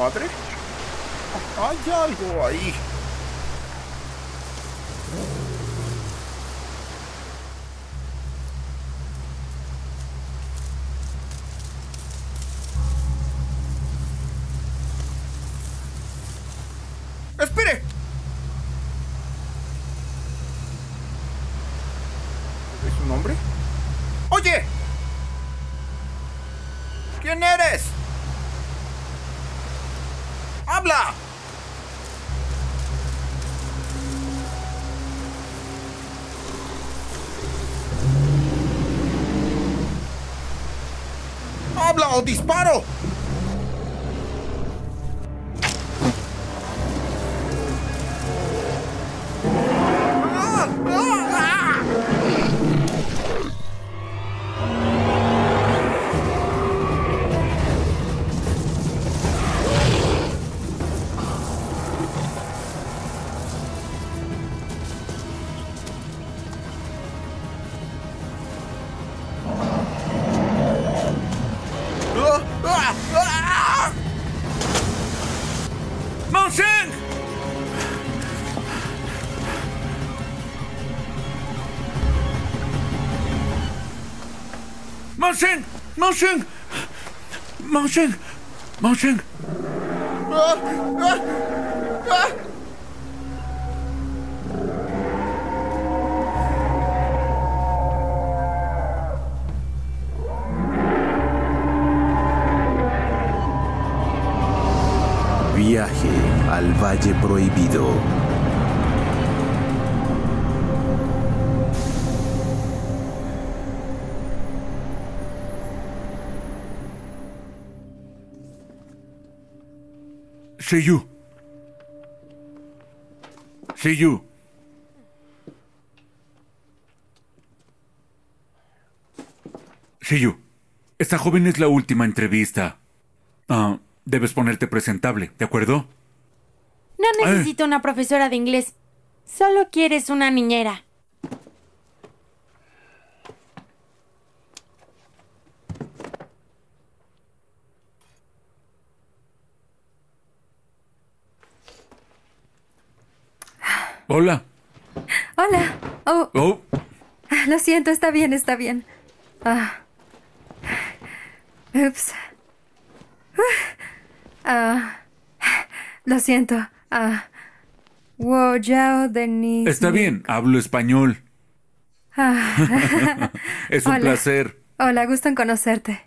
padre? Hay algo ahí. ¡Espere! ¿Es un hombre? ¡Oye! ¿Quién eres? ¡Habla! ¡Habla o disparo! ¡Mao Shen! ¡Mao Shen! ¡Mao Shen! ¡Mao Shen! ¡Ah! ¡Ah! ¡Ah! Viaje al Valle Prohibido. Seiyu. Seiyu. Seiyu, esta joven es la última entrevista. Ah, debes ponerte presentable, ¿de acuerdo? No necesito una profesora de inglés. Solo quieres una niñera. Hola. Hola. Oh, Oh, lo siento, está bien, está bien. Ah. Ups. Ah. Lo siento. Ah. Wo Yao Denise. está bien, hablo español. Ah. Es un Hola. placer. Hola, gusto en conocerte.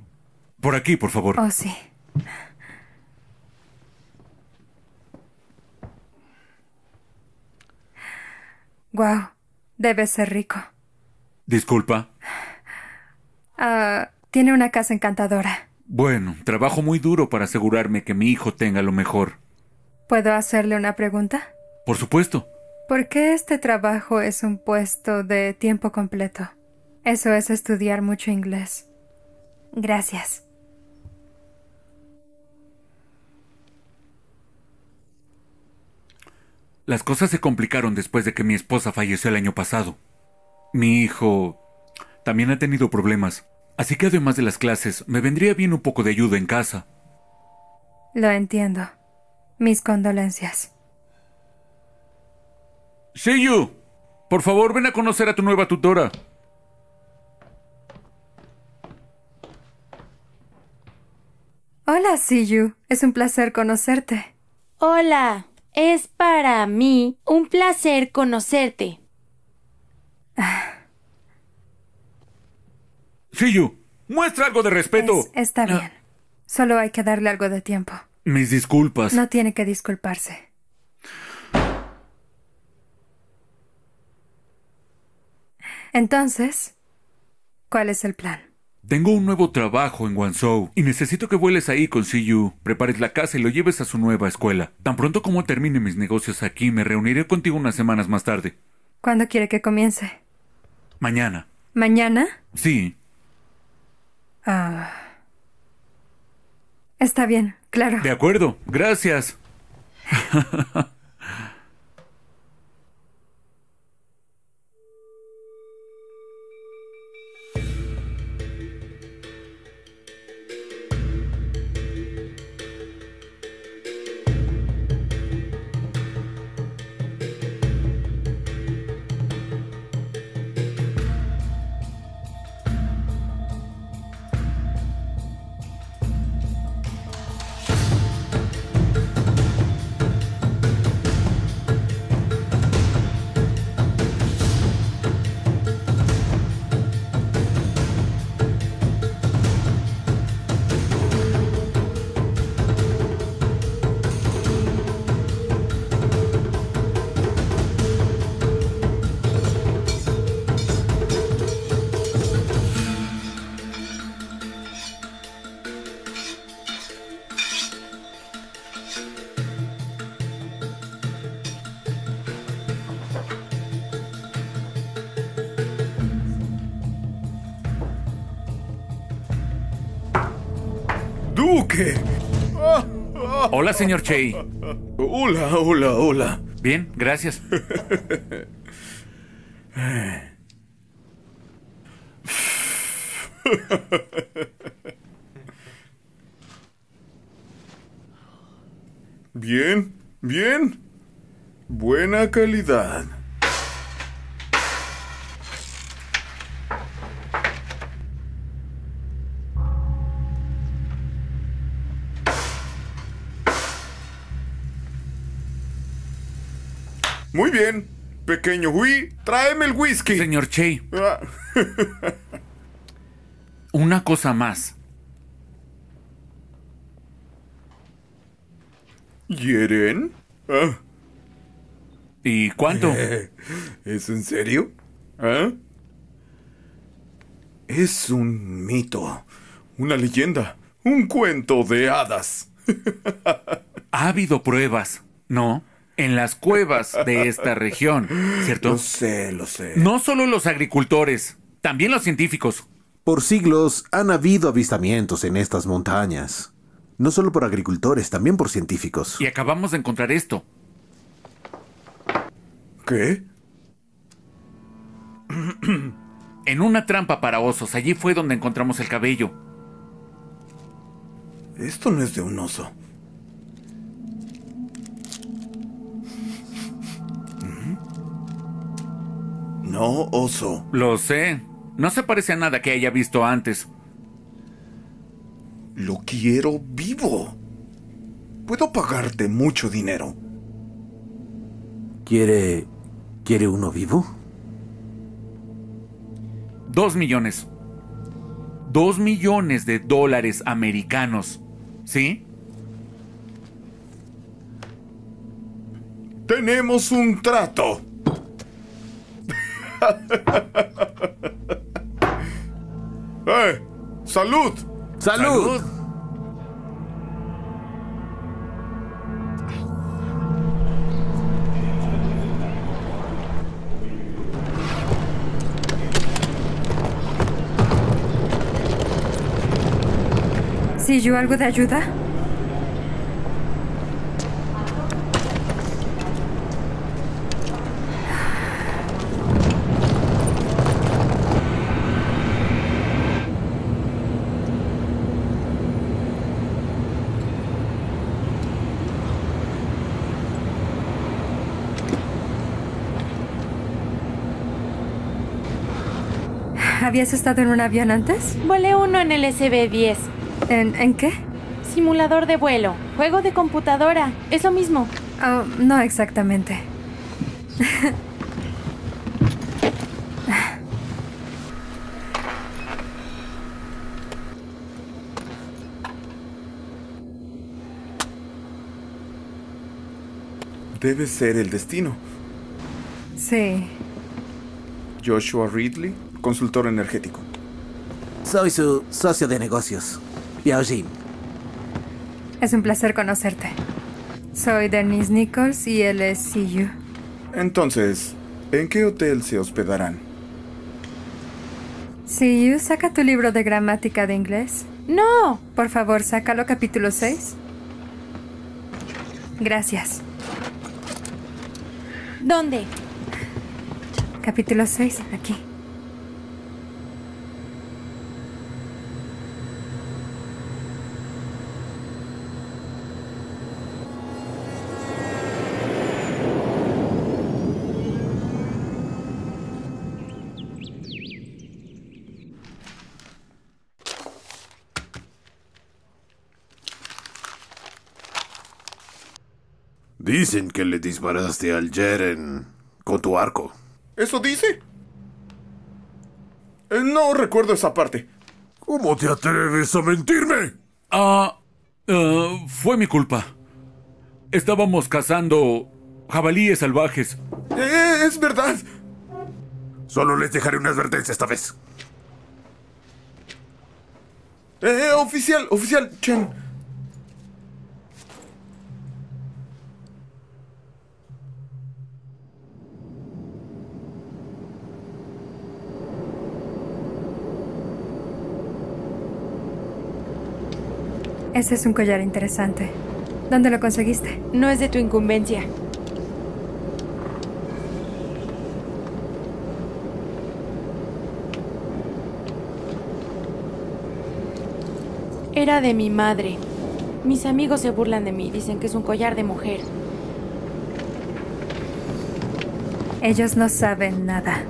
Por aquí, por favor. Oh, sí. Wow, debe ser rico. Disculpa. Ah, tiene una casa encantadora. Bueno, trabajo muy duro para asegurarme que mi hijo tenga lo mejor. ¿Puedo hacerle una pregunta? Por supuesto. ¿Por qué este trabajo es un puesto de tiempo completo? Eso es estudiar mucho inglés. Gracias. Las cosas se complicaron después de que mi esposa falleció el año pasado. Mi hijo también ha tenido problemas, así que además de las clases, me vendría bien un poco de ayuda en casa. Lo entiendo. Mis condolencias. Seiyu, por favor ven a conocer a tu nueva tutora. Hola, Siyu. Es un placer conocerte. Hola, es para mí un placer conocerte. Seiyu, muestra algo de respeto. Es- está bien. Solo hay que darle algo de tiempo. Mis disculpas. No tiene que disculparse. Entonces, ¿cuál es el plan? Tengo un nuevo trabajo en Guangzhou y necesito que vueles ahí con Siyu, prepares la casa y lo lleves a su nueva escuela. Tan pronto como termine mis negocios aquí, me reuniré contigo unas semanas más tarde. ¿Cuándo quiere que comience? Mañana. ¿Mañana? Sí. Ah. Está bien, claro. De acuerdo. Gracias. Duque. Hola, señor Chey. Hola, hola, hola. Bien, gracias. Bien, bien. Buena calidad. Muy bien. Pequeño Wii, tráeme el whisky. Señor Chey, Ah, una cosa más. ¿Hieren? Ah, ¿Y cuánto? ¿Es en serio? ¿Ah? Es un mito, una leyenda, un cuento de hadas. Ha habido pruebas, ¿no? En las cuevas de esta región, ¿cierto? Lo sé, lo sé. No solo los agricultores, también los científicos. Por siglos han habido avistamientos en estas montañas. No solo por agricultores, también por científicos. Y acabamos de encontrar esto. ¿Qué? En una trampa para osos. Allí fue donde encontramos el cabello. Esto no es de un oso. No, oso. Lo sé. No se parece a nada que haya visto antes. Lo quiero vivo. Puedo pagarte mucho dinero. ¿Quiere. ¿Quiere uno vivo? Dos millones. Dos millones de dólares americanos. ¿Sí? Tenemos un trato. ¡Eh! ¡Salud! ¡Salud! ¿Sí, yo algo de ayuda? ¿Habías estado en un avión antes? Volé uno en el SB-10. ¿En, en qué? Simulador de vuelo. Juego de computadora. Es lo mismo. Oh, no exactamente. Debe ser el destino. Sí. Joshua Ridley, consultor energético. Soy su socio de negocios, Yao Jin. Es un placer conocerte. Soy Denise Nichols y él es CU. Entonces, ¿en qué hotel se hospedarán? CU, saca tu libro de gramática de inglés. No. Por favor, sácalo capítulo 6. Gracias. ¿Dónde? Capítulo 6, aquí. Dicen que le disparaste al Jeren con tu arco. ¿Eso dice? Eh, No recuerdo esa parte. ¿Cómo te atreves a mentirme? Ah, ah, fue mi culpa. Estábamos cazando jabalíes salvajes. Eh, es verdad. Solo les dejaré una advertencia esta vez. Eh, oficial, oficial, Chen. Ese es un collar interesante. ¿Dónde lo conseguiste? No es de tu incumbencia. Era de mi madre. Mis amigos se burlan de mí, dicen que es un collar de mujer. Ellos no saben nada.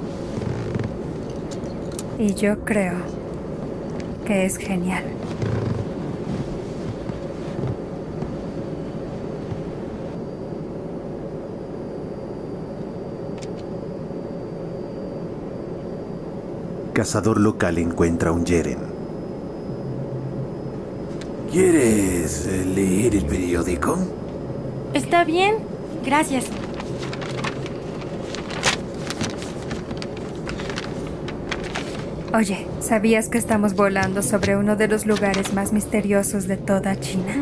Y yo creo que es genial. Cazador local encuentra un Yeren. ¿Quieres eh, leer el periódico? Está bien, gracias. Oye, ¿sabías que estamos volando sobre uno de los lugares más misteriosos de toda China?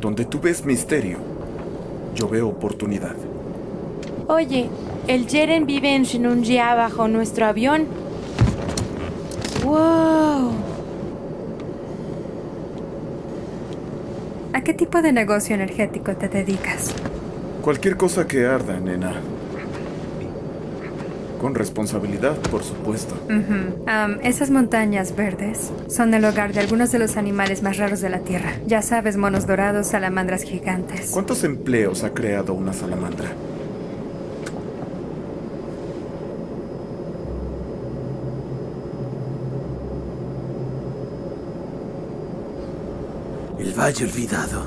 Donde tú ves misterio, yo veo oportunidad. Oye, el Jeren vive en Shenunjia bajo nuestro avión. ¡Wow! ¿A qué tipo de negocio energético te dedicas? Cualquier cosa que arda, nena. Con responsabilidad, por supuesto. Esas montañas verdes son el hogar de algunos de los animales más raros de la Tierra. Ya sabes, monos dorados, salamandras gigantes. ¿Cuántos empleos ha creado una salamandra? Valle Olvidado.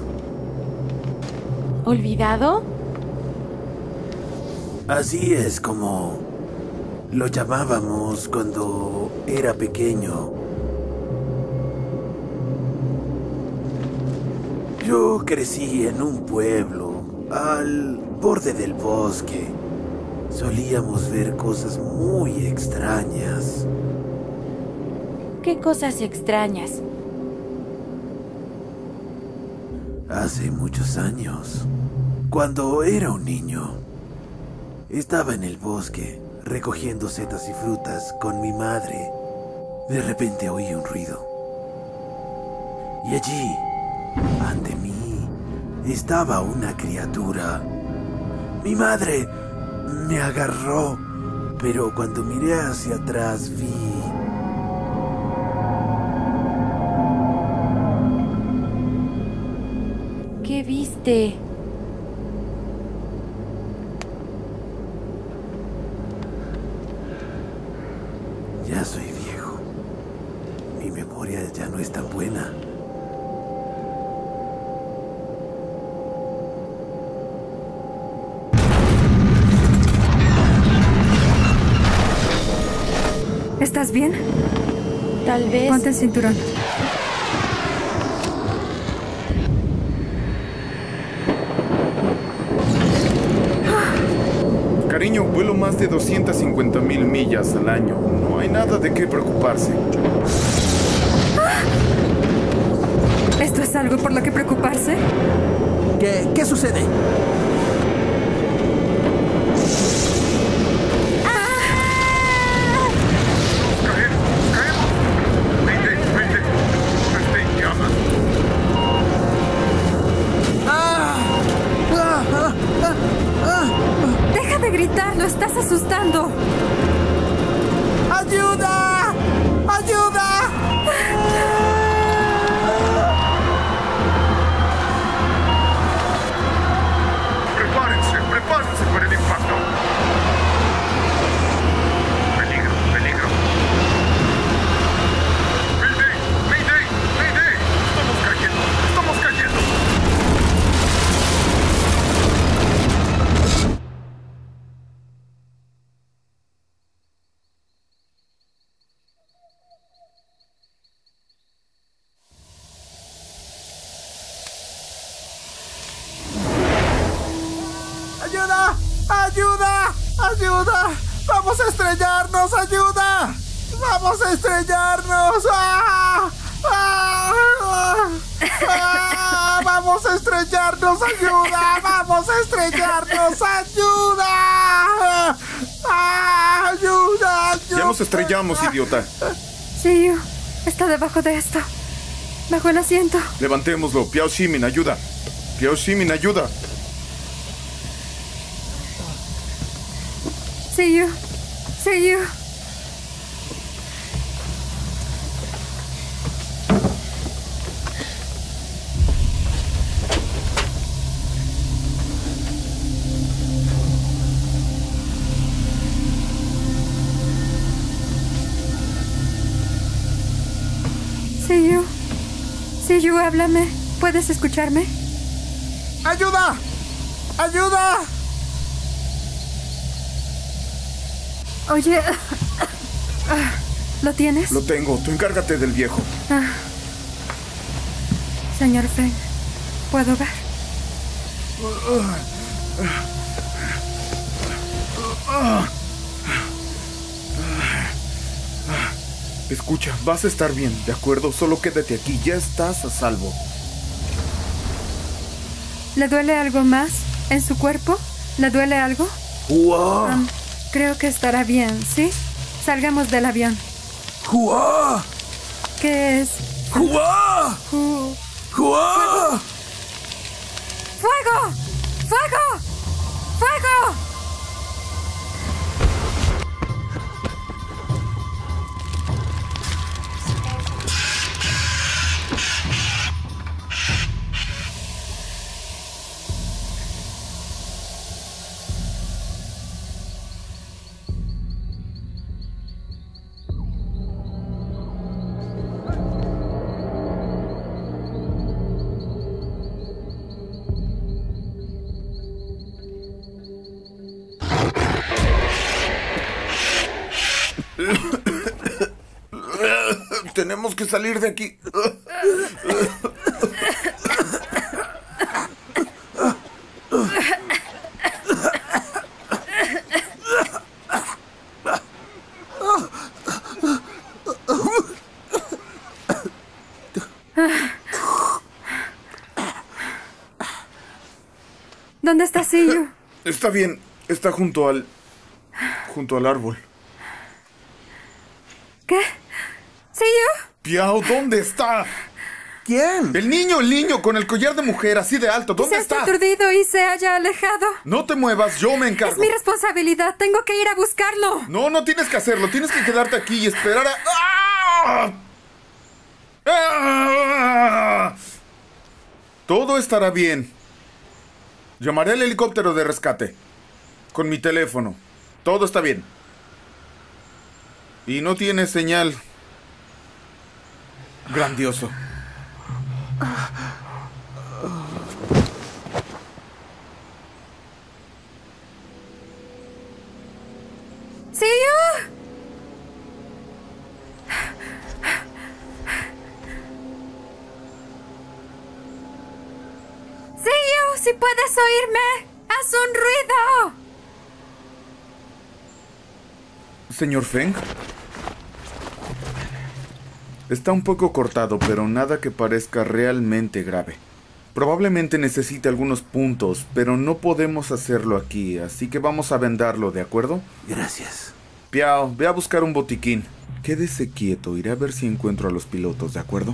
¿Olvidado? Así es como lo llamábamos cuando era pequeño. Yo crecí en un pueblo, al borde del bosque. Solíamos ver cosas muy extrañas. ¿Qué cosas extrañas? Hace muchos años, cuando era un niño, estaba en el bosque recogiendo setas y frutas con mi madre. De repente oí un ruido. Y allí, ante mí, estaba una criatura. Mi madre me agarró, pero cuando miré hacia atrás vi... Ya soy viejo. Mi memoria ya no es tan buena. ¿Estás bien? Tal vez. Ponte el cinturón. Cariño, vuelo más de 250 mil millas al año. No hay nada de qué preocuparse. ¿Esto es algo por lo que preocuparse? ¿Qué, qué sucede? Debajo de esto. Bajo el asiento. Levantémoslo. Piao Shimin, ayuda. Piao Shimin, ayuda. See you. See you. You, háblame. ¿Puedes escucharme? ¡Ayuda! ¡Ayuda! Oye. ¿Lo tienes? Lo tengo. Tú encárgate del viejo. Ah. Señor Feng, ¿puedo ver? Escucha, vas a estar bien, ¿de acuerdo? Solo quédate aquí. Ya estás a salvo. ¿Le duele algo más en su cuerpo? ¿Le duele algo? ¡Hua! Am, creo que estará bien, ¿sí? Salgamos del avión. ¡Hua! ¿Qué es? ¡Hua! Ju- ¡Hua! ¡Fuego! ¡Fuego! ¡Fuego! Que salir de aquí. ¿Dónde está Siyu? Está bien. Está junto al. junto al árbol. ¿Qué? ¿Dónde está? ¿Quién? El niño, el niño, con el collar de mujer, así de alto. ¿Dónde Se está? ha aturdido y se haya alejado. No te muevas, yo me Es encargo. mi responsabilidad. Tengo que ir a buscarlo. No, no tienes que hacerlo. Tienes que quedarte aquí y esperar a. ¡Ah! ¡Ah! Todo estará bien. Llamaré al helicóptero de rescate. Con mi teléfono. Todo está bien. Y no tiene señal. Grandioso. ¡Siyu! ¡Si puedes oírme! ¡Haz un ruido! Señor Feng. Está un poco cortado, pero nada que parezca realmente grave. Probablemente necesite algunos puntos, pero no podemos hacerlo aquí, así que vamos a vendarlo, ¿de acuerdo? Gracias. Piao, ve a buscar un botiquín. Quédese quieto, iré a ver si encuentro a los pilotos, ¿de acuerdo?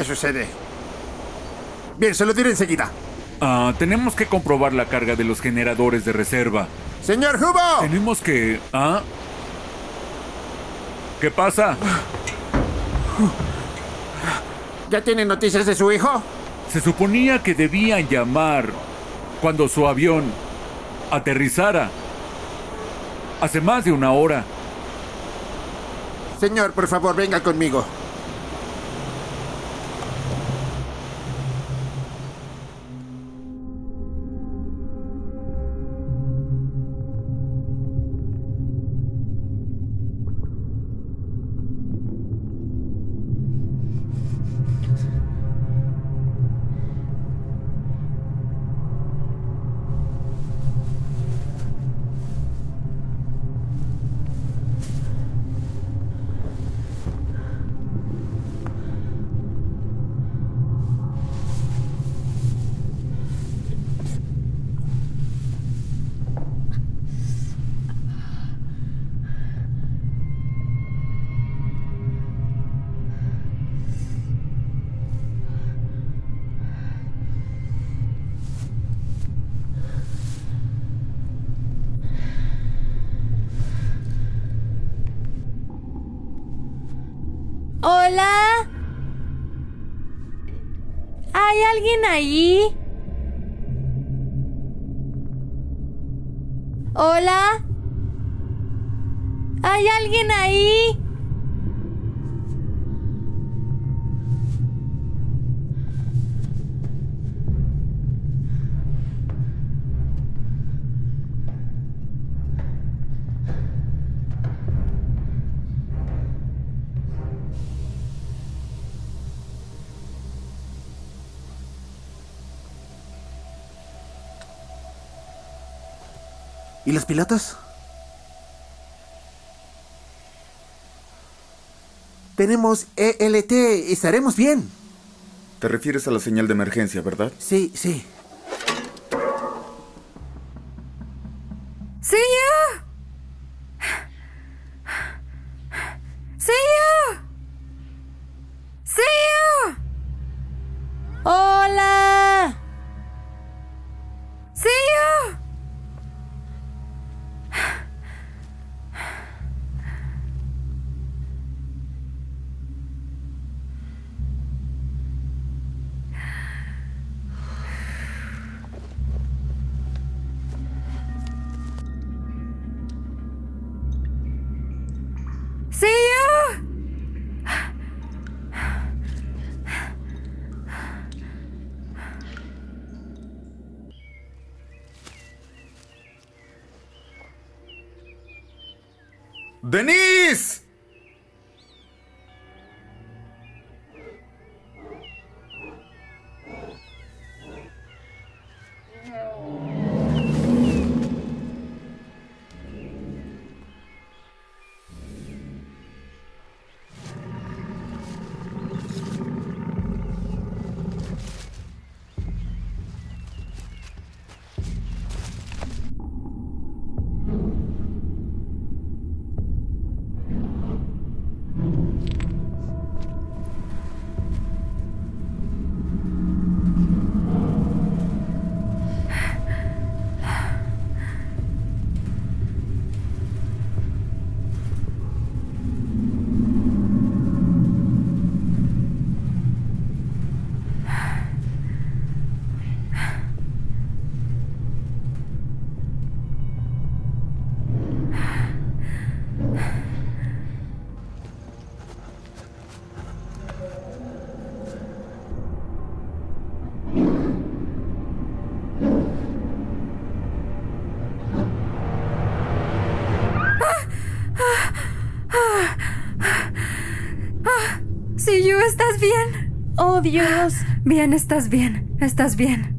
¿Qué sucede? Bien, se lo diré enseguida. Ah, tenemos que comprobar la carga de los generadores de reserva. Señor Hugo. Tenemos que... ¿Ah? ¿Qué pasa? ¿Ya tiene noticias de su hijo? Se suponía que debían llamar cuando su avión aterrizara. Hace más de una hora. Señor, por favor, venga conmigo. Ahí? ¿Y los pilotos? Tenemos ELT, estaremos bien. Te refieres a la señal de emergencia, ¿verdad? Sí, sí. ¡Denise! Oh, Dios. Bien, estás bien, estás bien.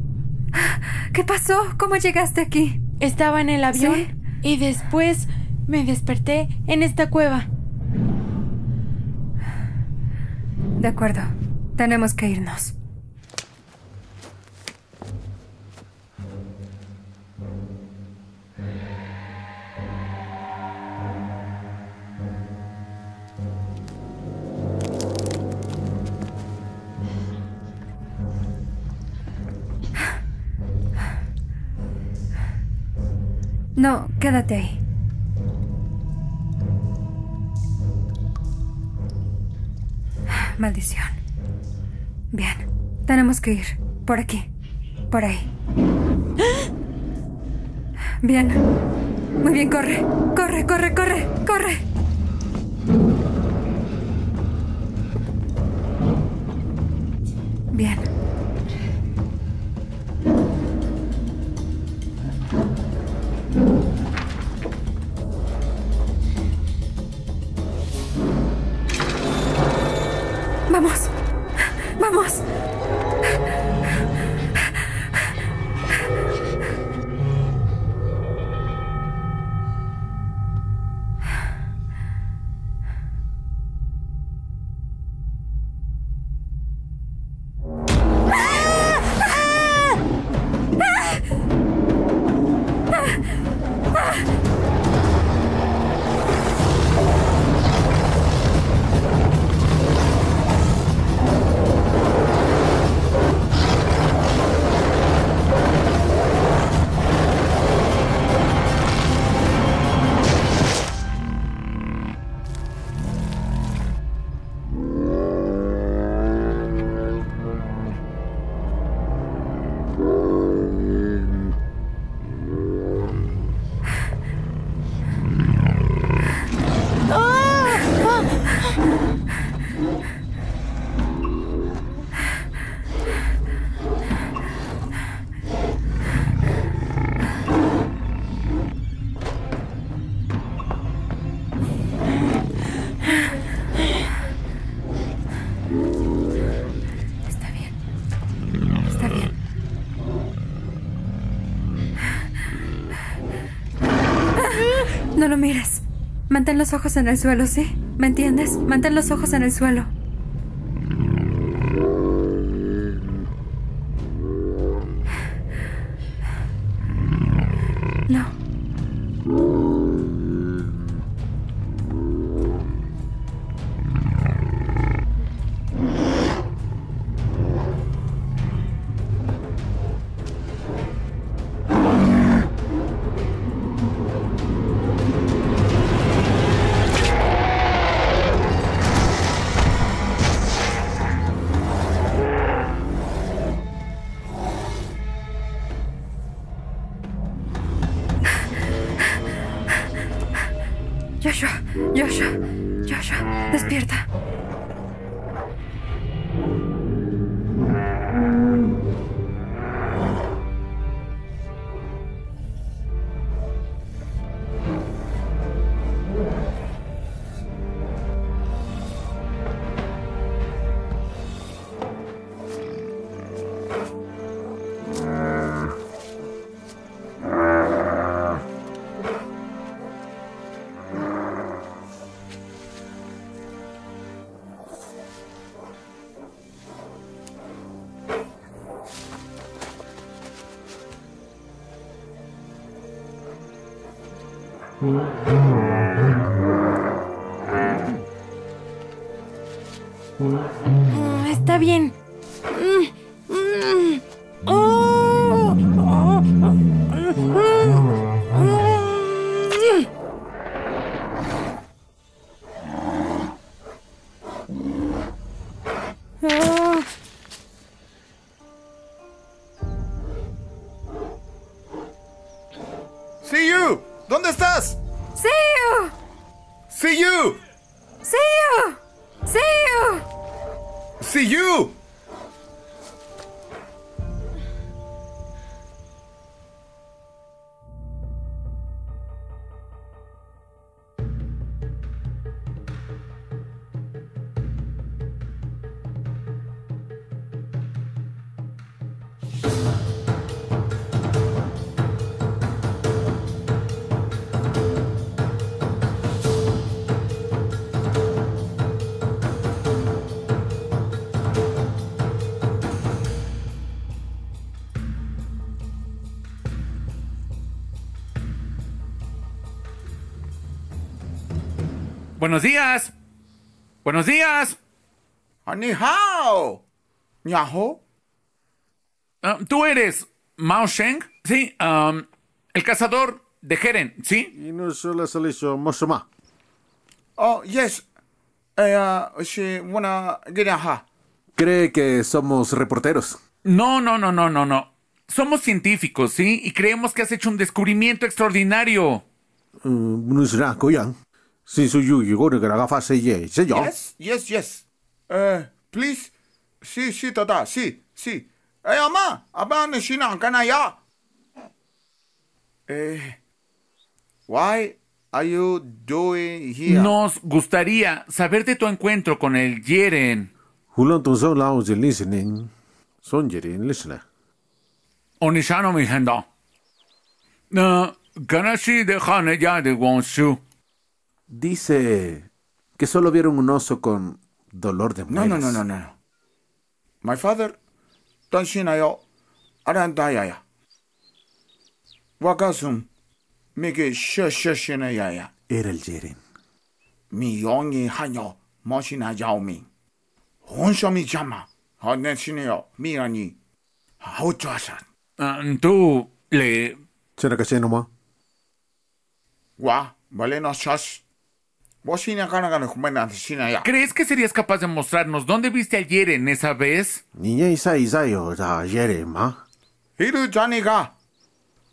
¿Qué pasó? ¿Cómo llegaste aquí? Estaba en el avión ¿Sí? y después me desperté en esta cueva. De acuerdo, tenemos que irnos. Quédate ahí. Maldición. Bien, tenemos que ir. Por aquí. Por ahí. Bien. Muy bien, corre. Corre, corre, corre, corre. Bien. Mantén los ojos en el suelo, ¿sí? ¿Me entiendes? Mantén los ojos en el suelo. Está bien. Buenos días. Buenos días. Ni hao. Ñajo. Uh, Tú eres Mao Sheng, sí, um, el cazador de Heren, sí. Y no solo salió Mosuma. Oh, yes. Eh, uh, Cree que somos reporteros. No, no, no, no, no, no. Somos científicos, ¿sí? Y creemos que has hecho un descubrimiento extraordinario. Mm, no Uh, 신수유 이거를 가가파세예 제요 Yes, yes, yes. Eh, please. Sí, sí, tata, sí, sí. Eh, ama, aba ne shina kanaya. Eh, why are you doing here? Nos gustaría saber de tu encuentro con el Yeren. Hulan ton son laos de listening. Son jeren Yeren listener. Onishano mi hendo. Na, eh, ganashi de hane ya de Guangzhou. Dice que solo vieron un oso con dolor de muelas. No, no, no, no, no. My father, Tanshinayo, Arantayaya. Wakasum, Miki Shoshoshinayaya. Era el Yeren. Mi yongi hanyo, Moshina Yaomi. Honsho mi chama, Honeshinayo, Mirani. Hauchoasan. Ah, Tú le. ¿Será que se nomás? Gua, vale no shosh. ¿Crees que serías capaz de mostrarnos dónde viste ayer en esa vez? Niña isa isa yo da ayer, ma. Hiru janiga.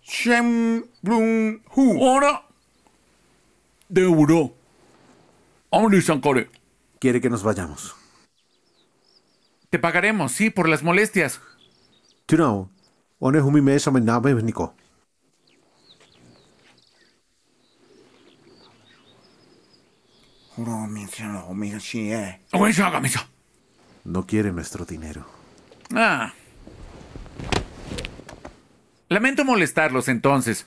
Shem blum hu. Ora. De uro. Amri Sankore. Quiere que nos vayamos. Te pagaremos, sí, por las molestias. Tú no. One humi me esa mename, Nico. Eh. No quiere nuestro dinero. Ah. Lamento molestarlos entonces.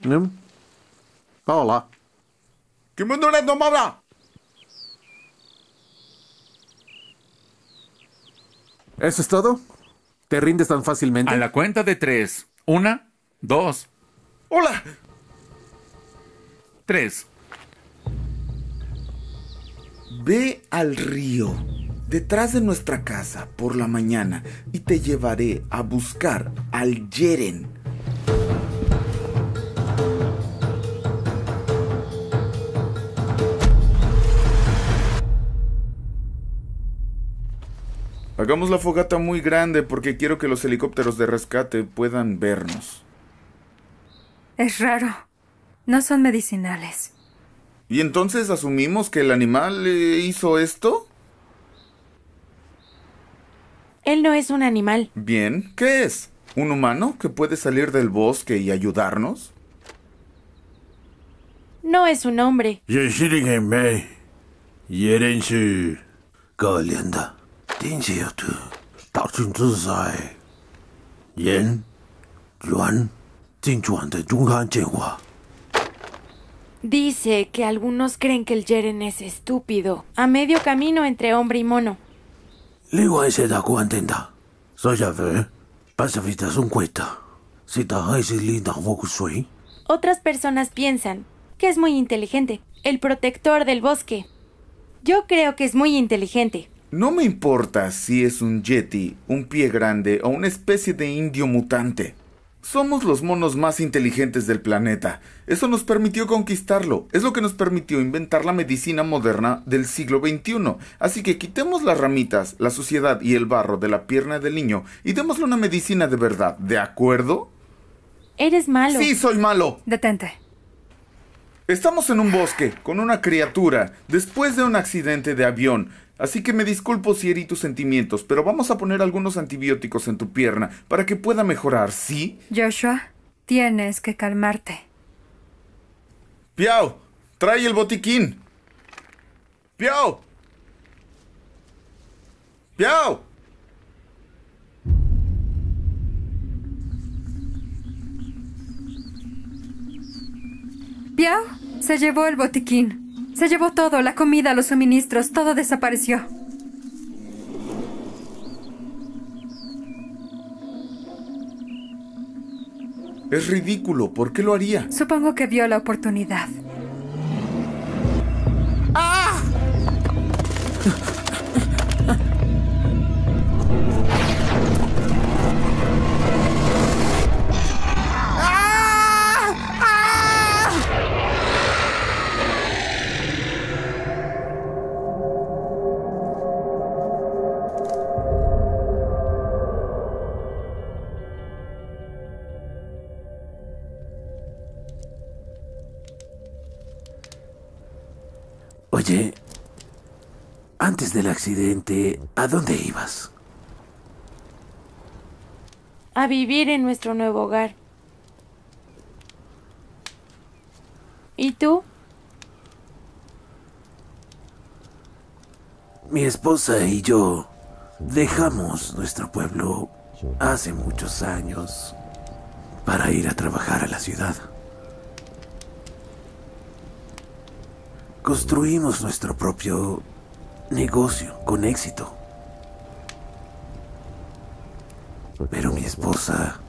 ¿No? Hola. ¿Qué mundo le tomaba? ¿Eso es todo? ¿Te rindes tan fácilmente? A la cuenta de tres. Una, dos. ¡Hola! Tres. Ve al río detrás de nuestra casa por la mañana y te llevaré a buscar al Yeren. Hagamos la fogata muy grande porque quiero que los helicópteros de rescate puedan vernos. Es raro. No son medicinales. ¿Y entonces asumimos que el animal eh, hizo esto? Él no es un animal. Bien, ¿qué es? ¿Un humano que puede salir del bosque y ayudarnos? No es un hombre. 也是的给妹，也认识高连的，顶起有的，到处自在，人软进转的中间进化。 Dice que algunos creen que el Jeren es estúpido, a medio camino entre hombre y mono. Liwa ese da cuantenta. Soy ya eh. ve, un cuesta. Si linda soy. Otras personas piensan que es muy inteligente, el protector del bosque. Yo creo que es muy inteligente. No me importa si es un yeti, un pie grande o una especie de indio mutante. Somos los monos más inteligentes del planeta. Eso nos permitió conquistarlo. Es lo que nos permitió inventar la medicina moderna del siglo XXI. Así que quitemos las ramitas, la suciedad y el barro de la pierna del niño y démosle una medicina de verdad. ¿De acuerdo? Eres malo. Sí, soy malo. Detente. Estamos en un bosque con una criatura después de un accidente de avión. Así que me disculpo si herí tus sentimientos, pero vamos a poner algunos antibióticos en tu pierna para que pueda mejorar, ¿sí? Joshua, tienes que calmarte. Piao, trae el botiquín. Piao. Piao. Piao se llevó el botiquín. Se llevó todo, la comida, los suministros, todo desapareció. Es ridículo, ¿por qué lo haría? Supongo que vio la oportunidad. Oye, antes del accidente, ¿a dónde ibas? A vivir en nuestro nuevo hogar. ¿Y tú? Mi esposa y yo dejamos nuestro pueblo hace muchos años para ir a trabajar a la ciudad. Construimos nuestro propio negocio con éxito. Pero mi esposa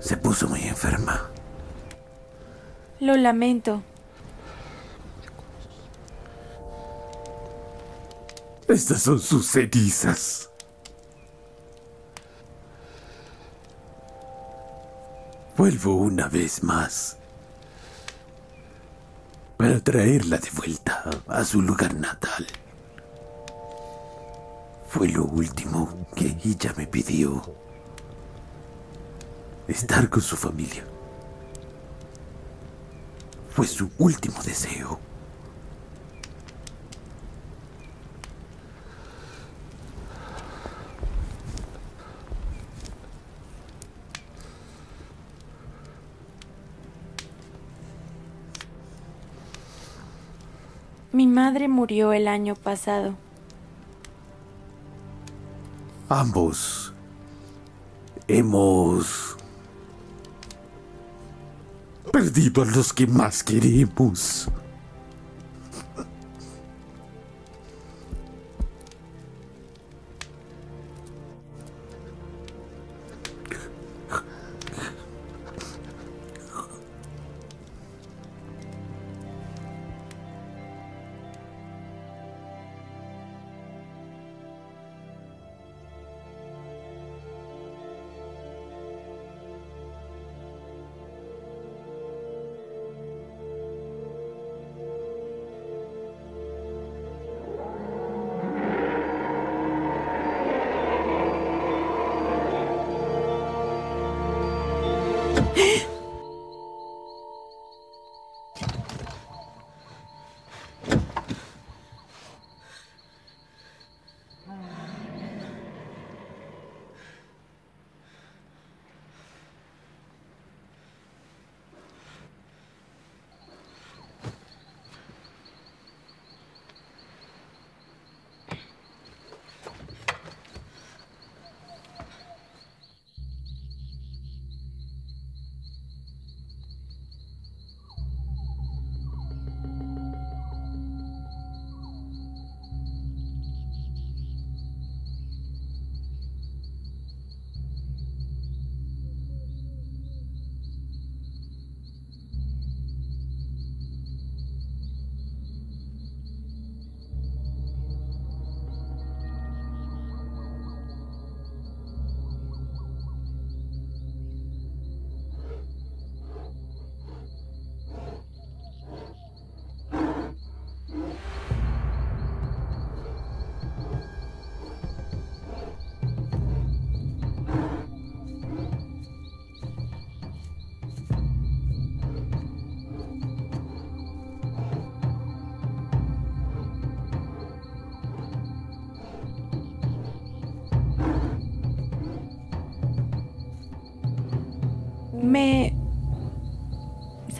se puso muy enferma. Lo lamento. Estas son sus cenizas. Vuelvo una vez más para traerla de vuelta a su lugar natal. Fue lo último que ella me pidió. Estar con su familia. Fue su último deseo. Mi madre murió el año pasado. Ambos hemos perdido a los que más queremos.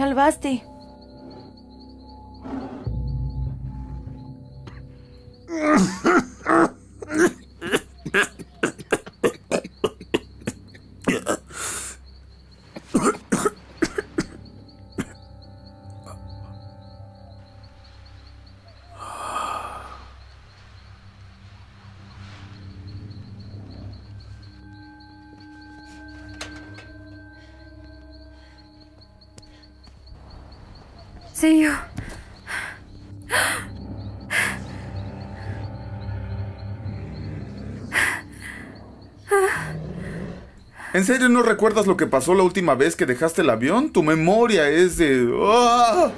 Salvaste. ¿En serio no recuerdas lo que pasó la última vez que dejaste el avión? Tu memoria es de... ¡ah!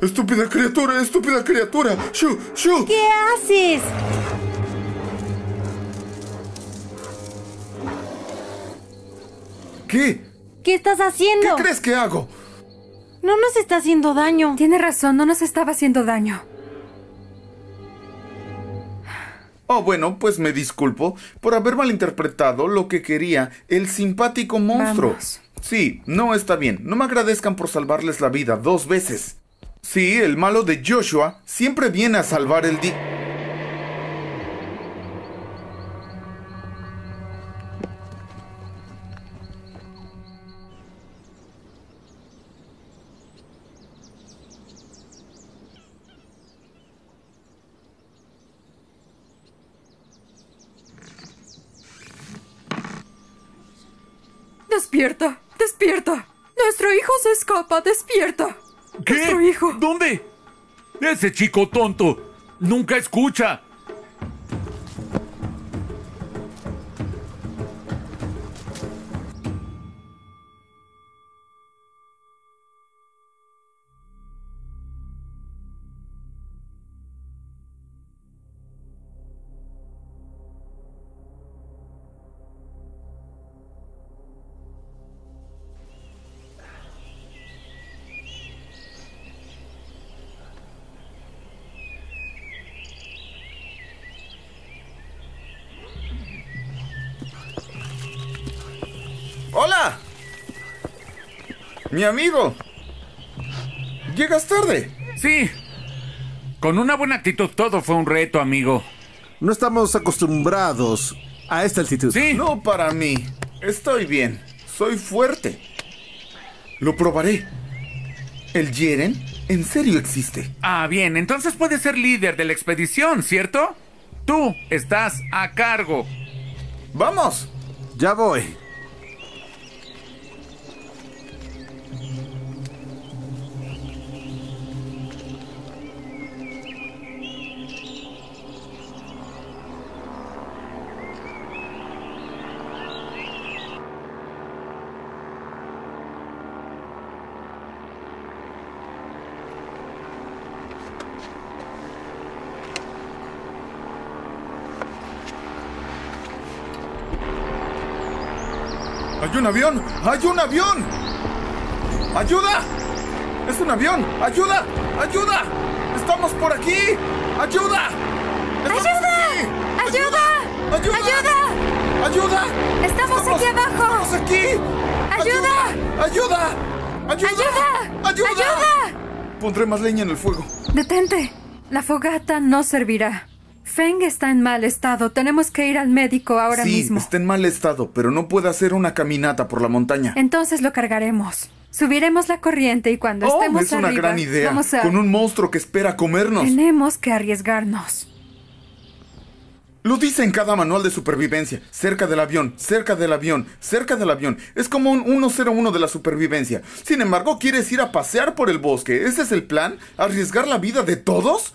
¡Estúpida criatura! ¡Estúpida criatura! ¡Shu! ¡Shu! ¿Qué haces? ¿Qué? ¿Qué estás haciendo? ¿Qué crees que hago? No nos está haciendo daño. Tiene razón, no nos estaba haciendo daño. Oh, bueno, pues me disculpo por haber malinterpretado lo que quería el simpático monstruo. Vamos. Sí, no está bien. No me agradezcan por salvarles la vida dos veces. Sí, el malo de Joshua siempre viene a salvar el día. Despierta, despierta. Nuestro hijo se escapa, despierta. ¿Qué? Nuestro hijo. ¿Dónde? Ese chico tonto. Nunca escucha. Mi amigo. Llegas tarde. Sí. Con una buena actitud todo fue un reto, amigo. No estamos acostumbrados a esta altitud. Sí. No para mí. Estoy bien. Soy fuerte. Lo probaré. ¿El Yeren en serio existe? Ah, bien, entonces puedes ser líder de la expedición, ¿cierto? Tú estás a cargo. ¡Vamos! Ya voy. ¡Hay un avión! ¡Hay un avión! ¡Ayuda! ¡Es un avión! ¡Ayuda! ¡Ayuda! ¡Estamos por aquí! ¡Ayuda! ¡Estamos ¡Ayuda! aquí! ¡Ayuda! ¡Ayuda! ¡Ayuda! ¡Ayuda! Estamos aquí abajo. ¡Estamos aquí! ¡Ayuda! ¡Ayuda! ¡Ayuda! ¡Ayuda! ¡Ayuda! ¡Ayuda! Pondré más leña en el fuego. Detente. La fogata no servirá. Feng está en mal estado. Tenemos que ir al médico ahora sí, mismo. está en mal estado, pero no puede hacer una caminata por la montaña. Entonces lo cargaremos. Subiremos la corriente y cuando Oh, estemos es una arriba, gran idea. vamos a... Con un monstruo que espera comernos. Tenemos que arriesgarnos. Lo dice en cada manual de supervivencia. Cerca del avión, cerca del avión, cerca del avión. Es como un 101 de la supervivencia. Sin embargo, ¿quieres ir a pasear por el bosque? ¿Ese es el plan? ¿Arriesgar la vida de todos?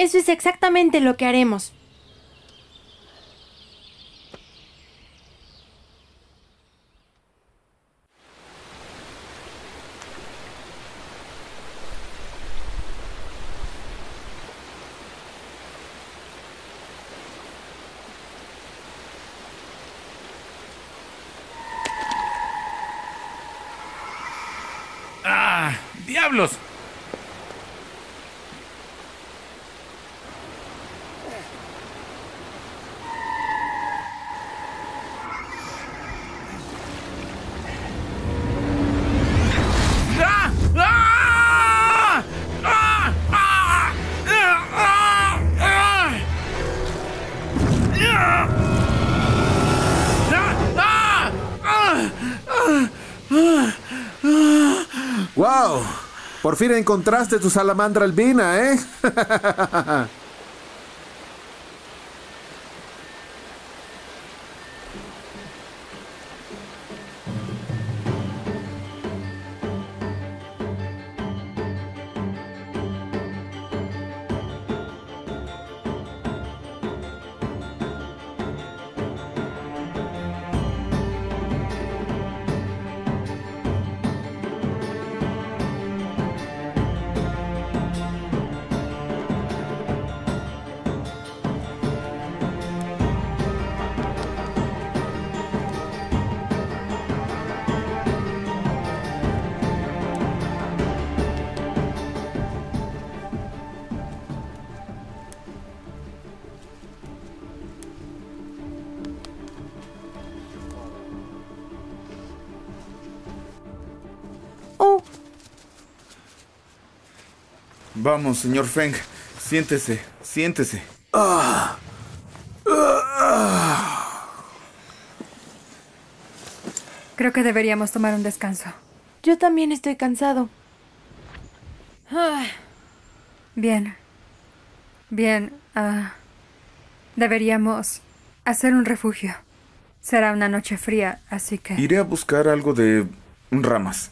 Eso es exactamente lo que haremos. ¡Ah! ¡Diablos! Fin encontraste tu salamandra albina, ¿eh? Vamos, señor Feng. Siéntese, siéntese. Creo que deberíamos tomar un descanso. Yo también estoy cansado. Bien. Bien. ah, deberíamos hacer un refugio. Será una noche fría, así que... Iré a buscar algo de ramas.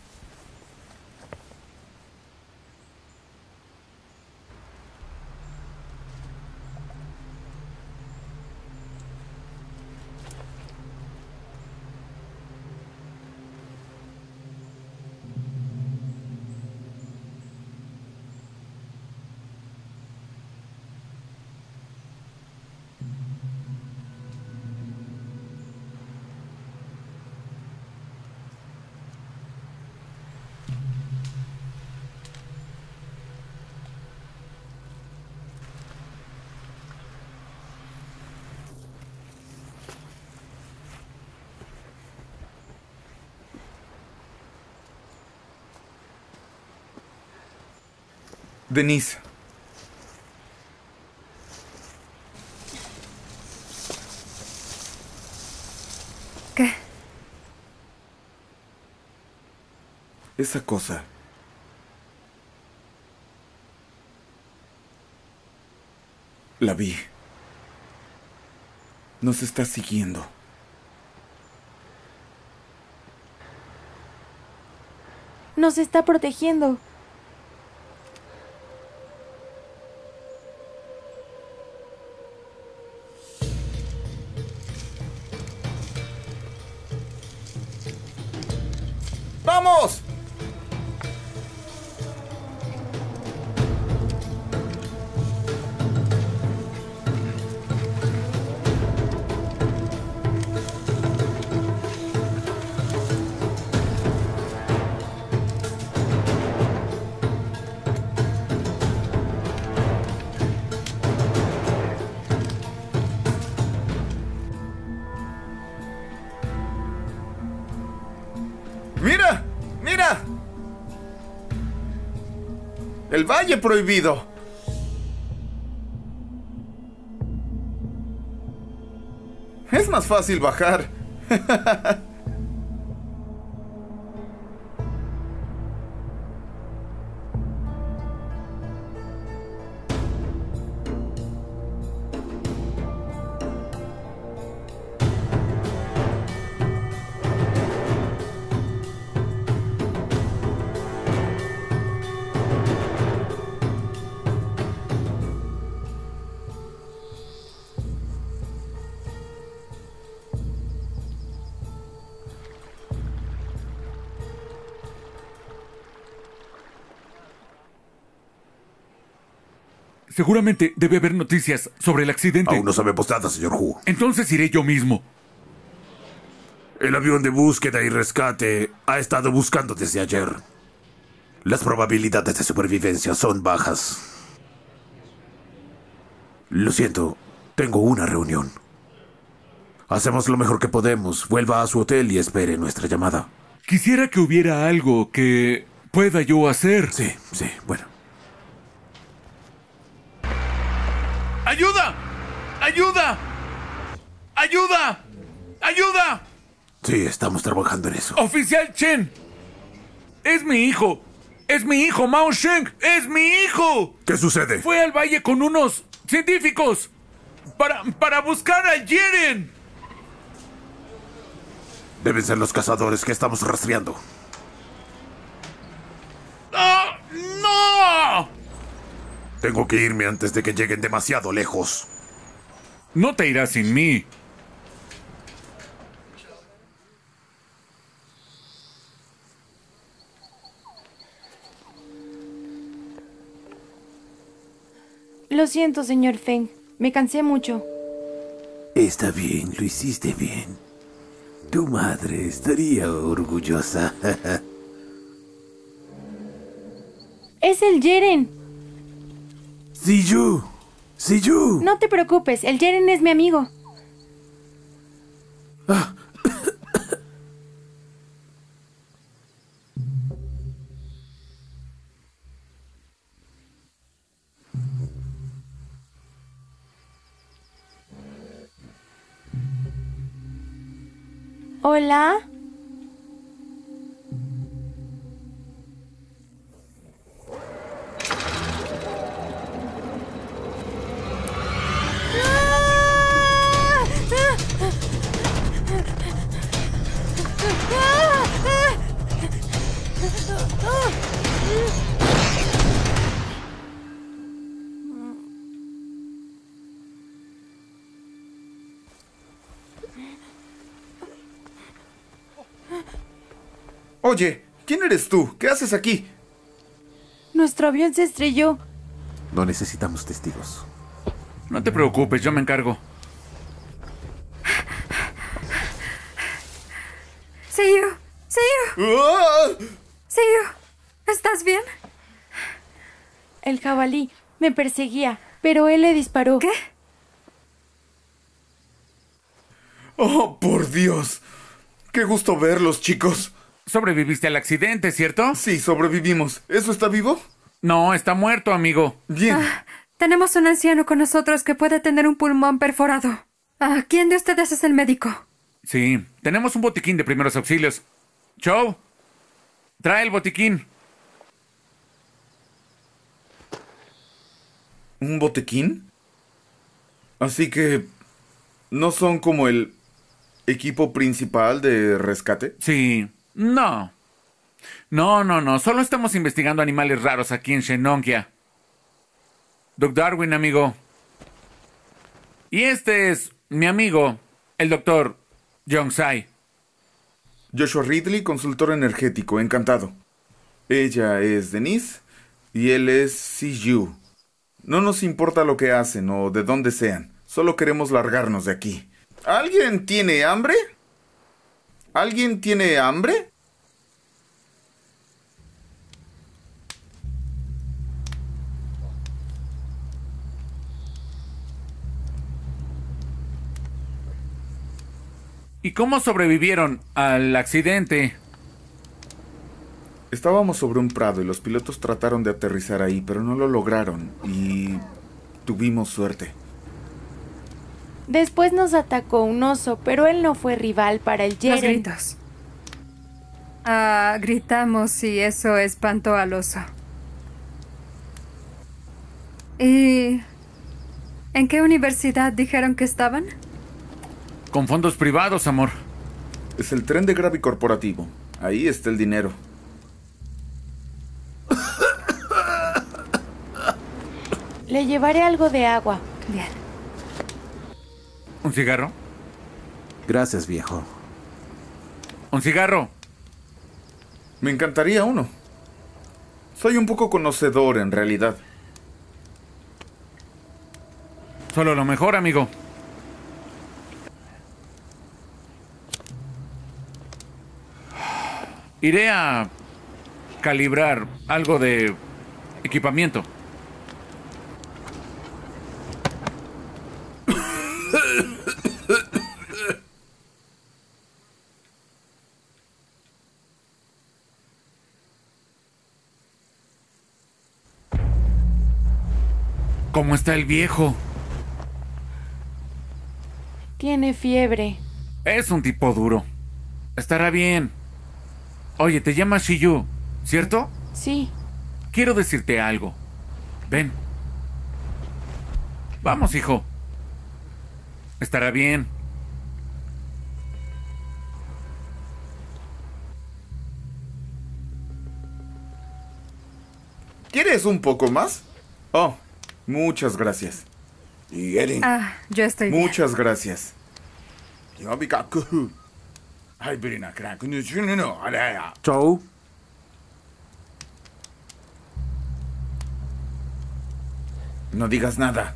Denise, ¿Qué? esa cosa. La vi. Nos está siguiendo. Nos está protegiendo. ¡Mira! ¡Mira! El Valle Prohibido. Es más fácil bajar. Seguramente debe haber noticias sobre el accidente. Aún no sabemos nada, señor Hu. Entonces iré yo mismo. El avión de búsqueda y rescate ha estado buscando desde ayer. Las probabilidades de supervivencia son bajas. Lo siento, tengo una reunión. Hacemos lo mejor que podemos. Vuelva a su hotel y espere nuestra llamada. Quisiera que hubiera algo que pueda yo hacer. Sí, sí, bueno. ¡Ayuda! ¡Ayuda! ¡Ayuda! ¡Ayuda! Sí, estamos trabajando en eso. Oficial Chen. Es mi hijo. Es mi hijo, Mao Sheng. Es mi hijo. ¿Qué sucede? Fue al valle con unos científicos para, para buscar a Yeren. Deben ser los cazadores que estamos rastreando. ¡Ah! ¡No! Tengo que irme antes de que lleguen demasiado lejos. No te irás sin mí. Lo siento, señor Feng. Me cansé mucho. Está bien, lo hiciste bien. Tu madre estaría orgullosa. Es el Yeren. Siyu. Siyu. No te preocupes, el Jeren es mi amigo. Hola. Oye, ¿quién eres tú? ¿Qué haces aquí? Nuestro avión se estrelló. No necesitamos testigos. No te preocupes, yo me encargo. Siyu, Siyu, ¡Ah! ¿estás bien? El jabalí me perseguía, pero él le disparó. ¿Qué? ¡Oh, por Dios! ¡Qué gusto verlos, chicos! Sobreviviste al accidente, ¿cierto? Sí, sobrevivimos. ¿Eso está vivo? No, está muerto, amigo. Bien. Ah, tenemos un anciano con nosotros que puede tener un pulmón perforado. Ah, ¿Quién de ustedes es el médico? Sí, tenemos un botiquín de primeros auxilios. Chow, trae el botiquín. ¿Un botequín? Así que... ¿No son como el equipo principal de rescate? Sí, no. No, no, no, solo estamos investigando animales raros aquí en Shenongia. Doc Darwin, amigo. Y este es mi amigo, el doctor Yongsai. Joshua Ridley, consultor energético, encantado. Ella es Denise y él es Siyu. No nos importa lo que hacen o de dónde sean, solo queremos largarnos de aquí. ¿Alguien tiene hambre? ¿Alguien tiene hambre? ¿Y cómo sobrevivieron al accidente? Estábamos sobre un prado y los pilotos trataron de aterrizar ahí, pero no lo lograron y tuvimos suerte. Después nos atacó un oso, pero él no fue rival para el Los Jeren. gritos. Ah, gritamos y eso espantó al oso. ¿Y en qué universidad dijeron que estaban? Con fondos privados, amor. Es el tren de Gravi Corporativo. Ahí está el dinero. Le llevaré algo de agua. Bien. ¿Un cigarro? Gracias, viejo. ¿Un cigarro? Me encantaría uno. Soy un poco conocedor en realidad. Solo lo mejor, amigo. Iré a calibrar algo de equipamiento. ¿Cómo está el viejo? Tiene fiebre. Es un tipo duro. Estará bien. Oye, te llamas Shiyu, ¿cierto? Sí. Quiero decirte algo. Ven. Vamos, hijo. Estará bien. ¿Quieres un poco más? Oh, muchas gracias. Y Erin, Ah, yo estoy bien. Muchas gracias. Ay, Brina, crack. Chow, No digas nada.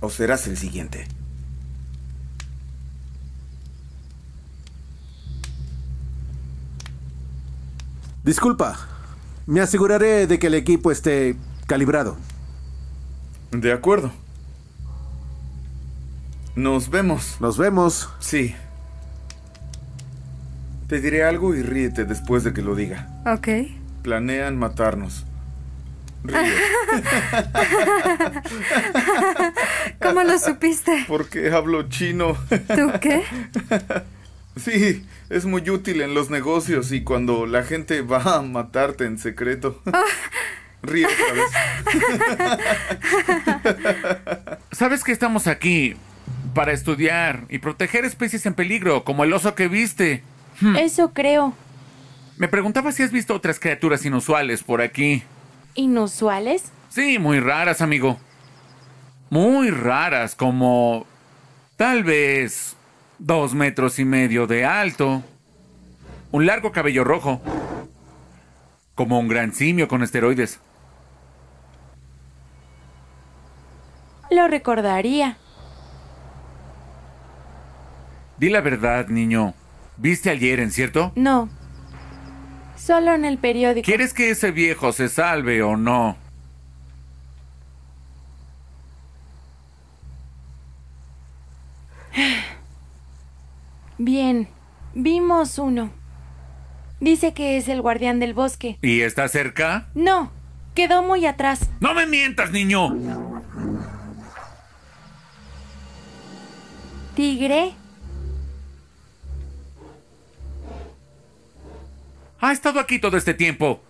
O serás el siguiente. disculpa. Me aseguraré de que el equipo esté calibrado. De acuerdo. Nos vemos. Nos vemos. Sí. Te diré algo y ríete después de que lo diga. Ok. Planean matarnos. Ríe, ¿Cómo lo supiste? porque hablo chino. ¿Tú qué? Sí, es muy útil en los negocios y cuando la gente va a matarte en secreto. Ríe otra vez. ¿Sabes que estamos aquí para estudiar y proteger especies en peligro, como el oso que viste? Eso creo. Me preguntaba si has visto otras criaturas inusuales por aquí. ¿Inusuales? Sí, muy raras, amigo. Muy raras, como... Tal vez... Dos metros y medio de alto. Un largo cabello rojo. Como un gran simio con esteroides. Lo recordaría. Di la verdad, niño. ¿Viste al Yeren, cierto? No. Solo en el periódico. ¿Quieres que ese viejo se salve o no? Bien. Vimos uno. Dice que es el guardián del bosque. ¿Y está cerca? No. Quedó muy atrás. ¡No me mientas, niño! ¿Tigre? Ha estado aquí todo este tiempo.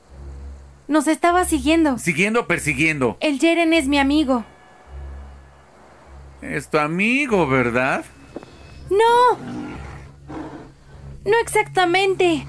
Nos estaba siguiendo. Siguiendo o persiguiendo. El Jeren es mi amigo. Es tu amigo, ¿verdad? ¡No! No exactamente.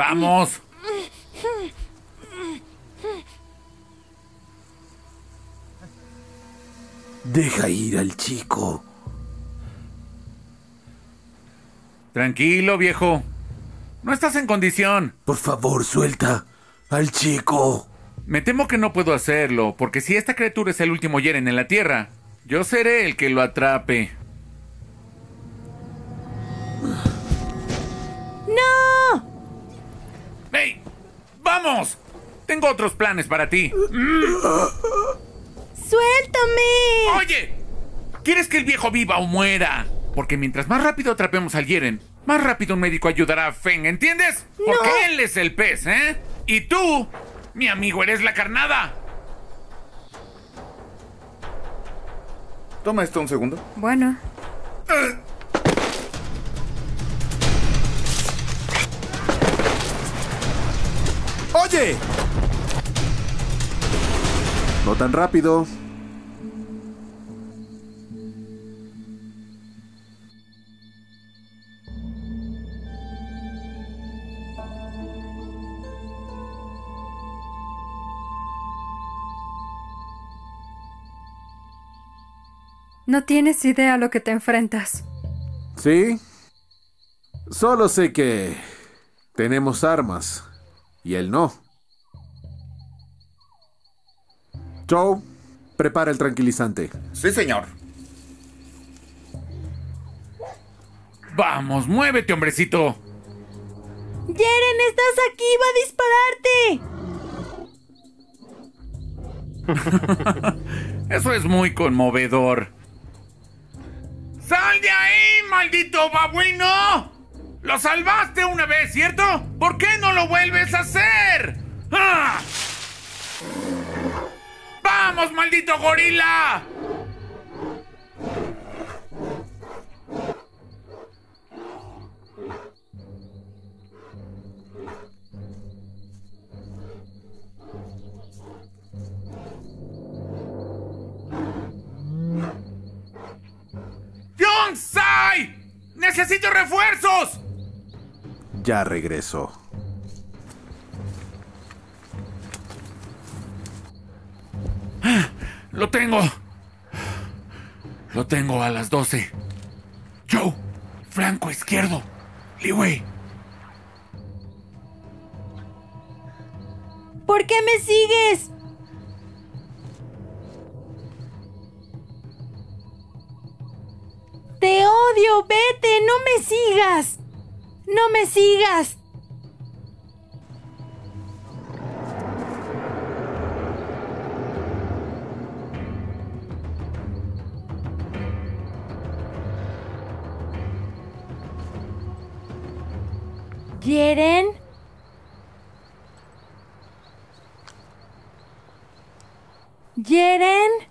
¡Vamos! Deja ir al chico. Tranquilo, viejo. No estás en condición. Por favor, suelta al chico. Me temo que no puedo hacerlo, porque si esta criatura es el último Yeren en la Tierra, yo seré el que lo atrape. ¡Vamos! Tengo otros planes para ti. ¡Suéltame! ¡Oye! ¿Quieres que el viejo viva o muera? Porque mientras más rápido atrapemos al Yeren, más rápido un médico ayudará a Feng, ¿entiendes? Porque No. él es el pez, ¿eh? Y tú, mi amigo, eres la carnada. Toma esto un segundo. Bueno, ¡Oye! No tan rápido. no tienes idea a lo que te enfrentas. ¿Sí? Solo sé que tenemos armas y él no. Joe, prepara el tranquilizante. Sí, señor. Vamos, muévete, hombrecito. ¡Jeren, estás aquí! ¡Va a dispararte! Eso es muy conmovedor. ¡Sal de ahí, maldito babuino! ¡Lo salvaste una vez, ¿cierto? ¿Por qué no lo vuelves a hacer? ¡Ah! ¡Vamos, maldito gorila! ¡Yonsai! ¡Necesito refuerzos! Ya regreso. Lo tengo. Lo tengo a las 12. Joe, flanco izquierdo. Liwei. ¿Por qué me sigues? Te odio, vete, no me sigas. No me sigas. ¿Quieren? ¿Quieren?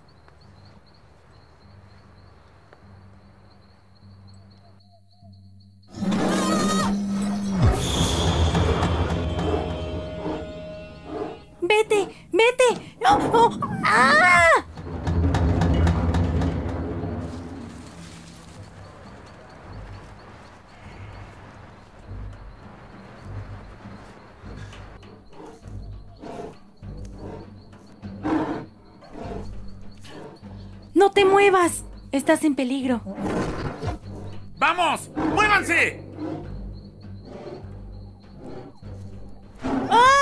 ¡Vete! ¡No! ¡Oh! ¡Ah! ¡No te muevas! Estás en peligro. ¡Vamos! ¡Muévanse! ¡Ah!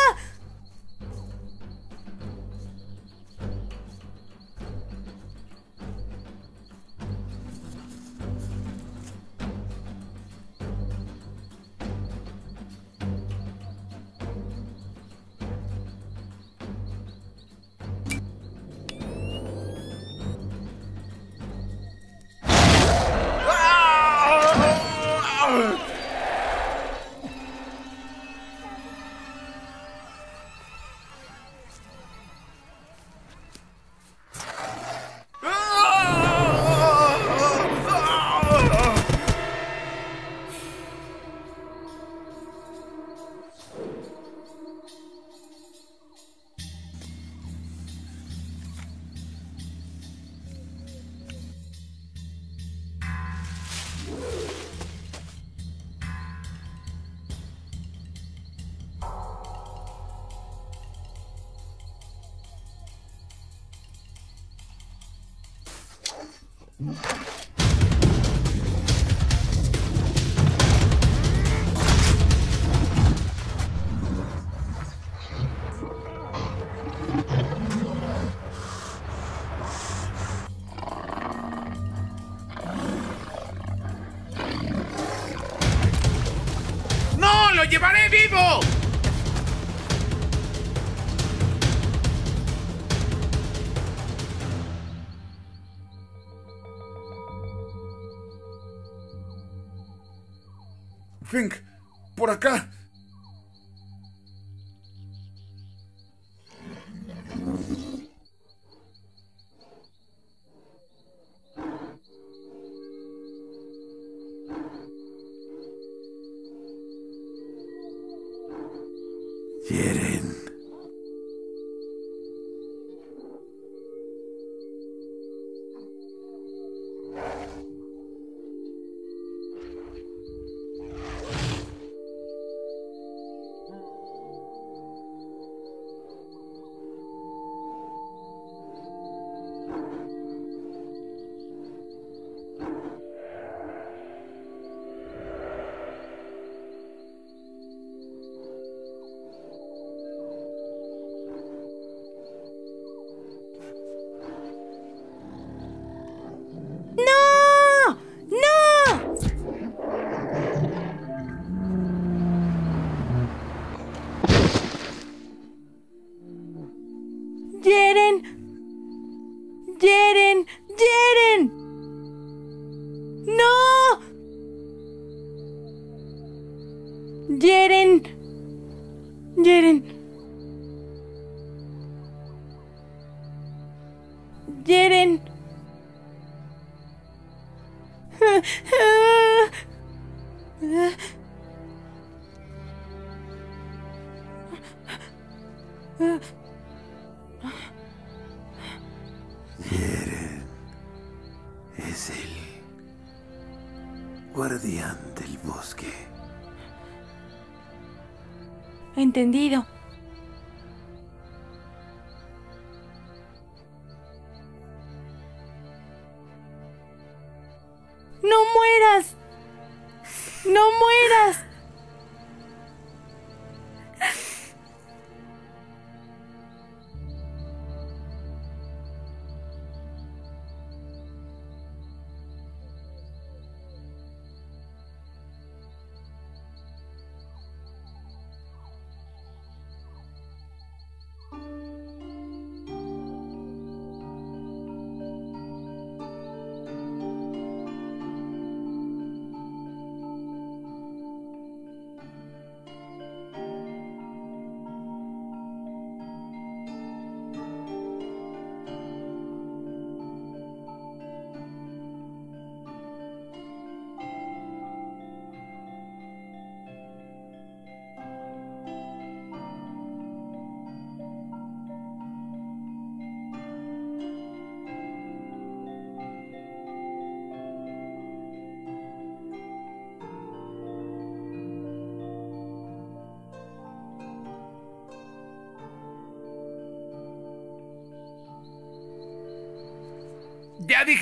Es el guardián del bosque. Entendido.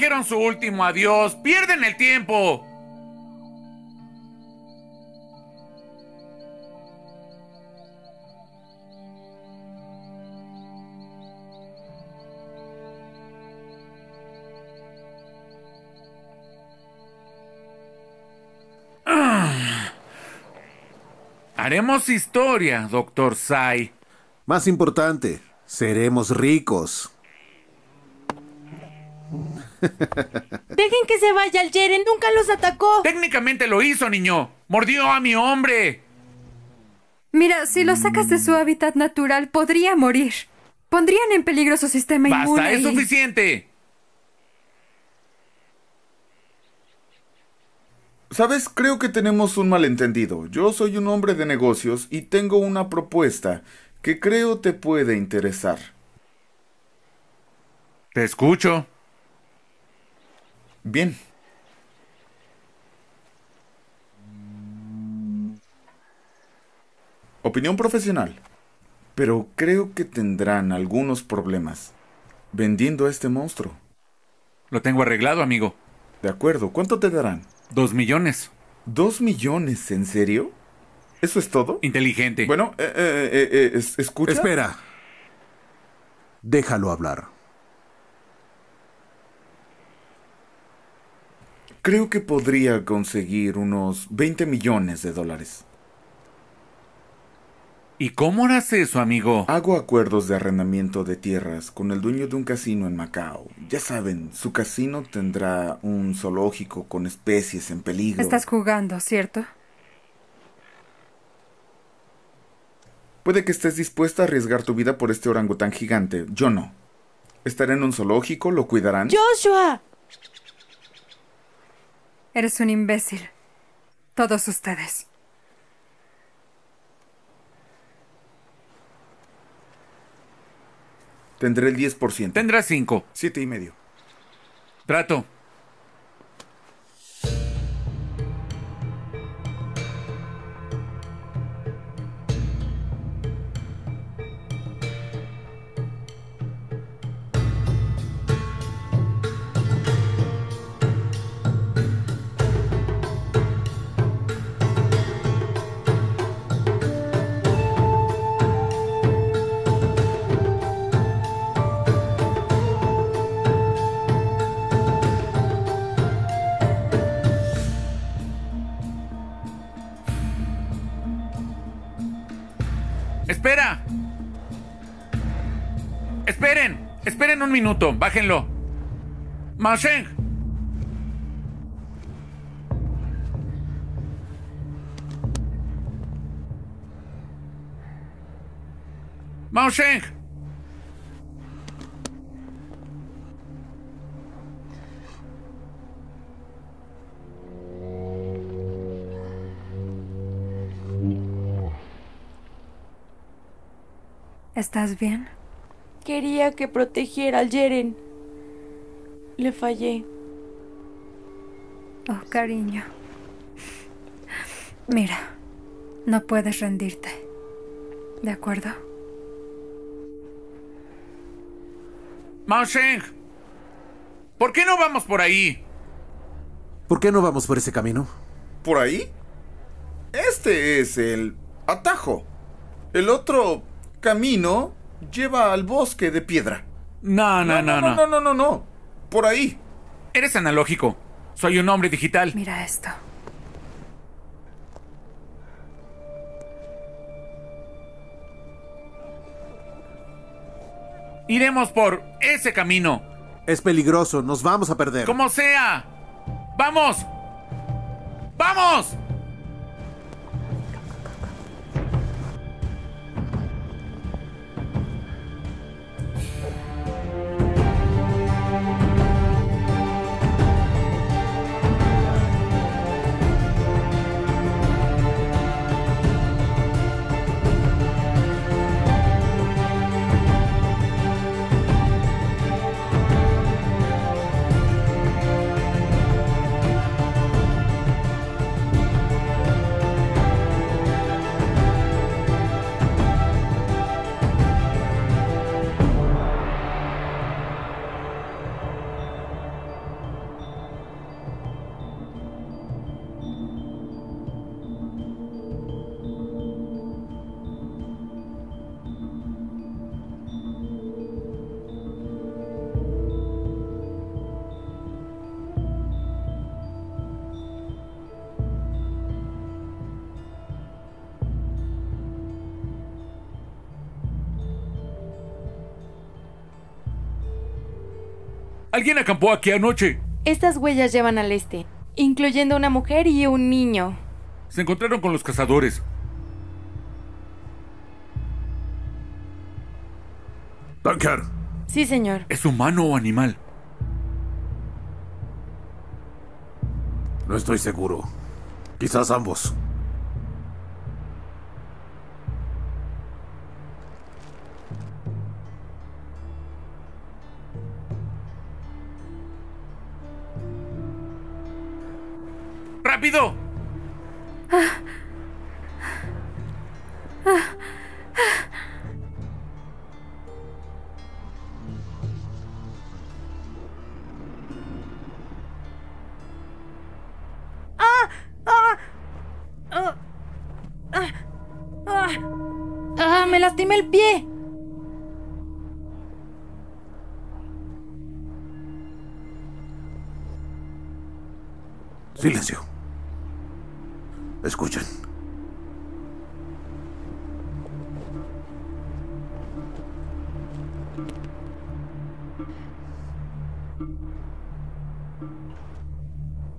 Dijeron su último adiós. Pierden el tiempo. Ah. Haremos historia, doctor Sai. Más importante, seremos ricos. Dejen que se vaya el Jeren, nunca los atacó. Técnicamente lo hizo, niño. Mordió a mi hombre. Mira, si lo sacas de su hábitat natural, podría morir. Pondrían en peligro su sistema inmune. Basta, es y- suficiente. Sabes, creo que tenemos un malentendido. Yo soy un hombre de negocios y tengo una propuesta que creo te puede interesar. Te escucho. Bien. Opinión profesional. Pero creo que tendrán algunos problemas vendiendo a este monstruo. Lo tengo arreglado, amigo. De acuerdo, ¿cuánto te darán? Dos millones. ¿Dos millones? ¿En serio? ¿Eso es todo? Inteligente. Bueno, eh, eh, eh, eh, es- escucha. Espera. Déjalo hablar. Creo que podría conseguir unos 20 millones de dólares. ¿Y cómo harás eso, amigo? Hago acuerdos de arrendamiento de tierras con el dueño de un casino en Macao. Ya saben, su casino tendrá un zoológico con especies en peligro. Estás jugando, ¿cierto? Puede que estés dispuesta a arriesgar tu vida por este orangután gigante. Yo no. Estaré en un zoológico, lo cuidarán. Joshua. Eres un imbécil. Todos ustedes. Tendré el 10%. Tendrás cinco. Siete y medio. Trato. Minuto! ¡Bájenlo! Mao Sheng. Mao Sheng. ¿Estás bien? Quería que protegiera al Jeren. Le fallé. Oh, cariño. Mira, no puedes rendirte. ¿De acuerdo? Mao Sheng. ¿Por qué no vamos por ahí? ¿Por qué no vamos por ese camino? ¿Por ahí? Este es el atajo. El otro camino lleva al bosque de piedra. No, no, no, no. no, no, no, no. Por ahí. Eres analógico. Soy un hombre digital. Mira esto. Iremos por ese camino. Es peligroso, nos vamos a perder. Como sea. ¡Vamos! ¡Vamos! Alguien acampó aquí anoche. Estas huellas llevan al este, incluyendo una mujer y un niño. Se encontraron con los cazadores. Dunker, Sí, señor. ¿Es humano o animal? no estoy seguro. Quizás ambos. ¡Rápido! ¡Ah! ¡Me lastimé el pie! Silencio. Escuchen.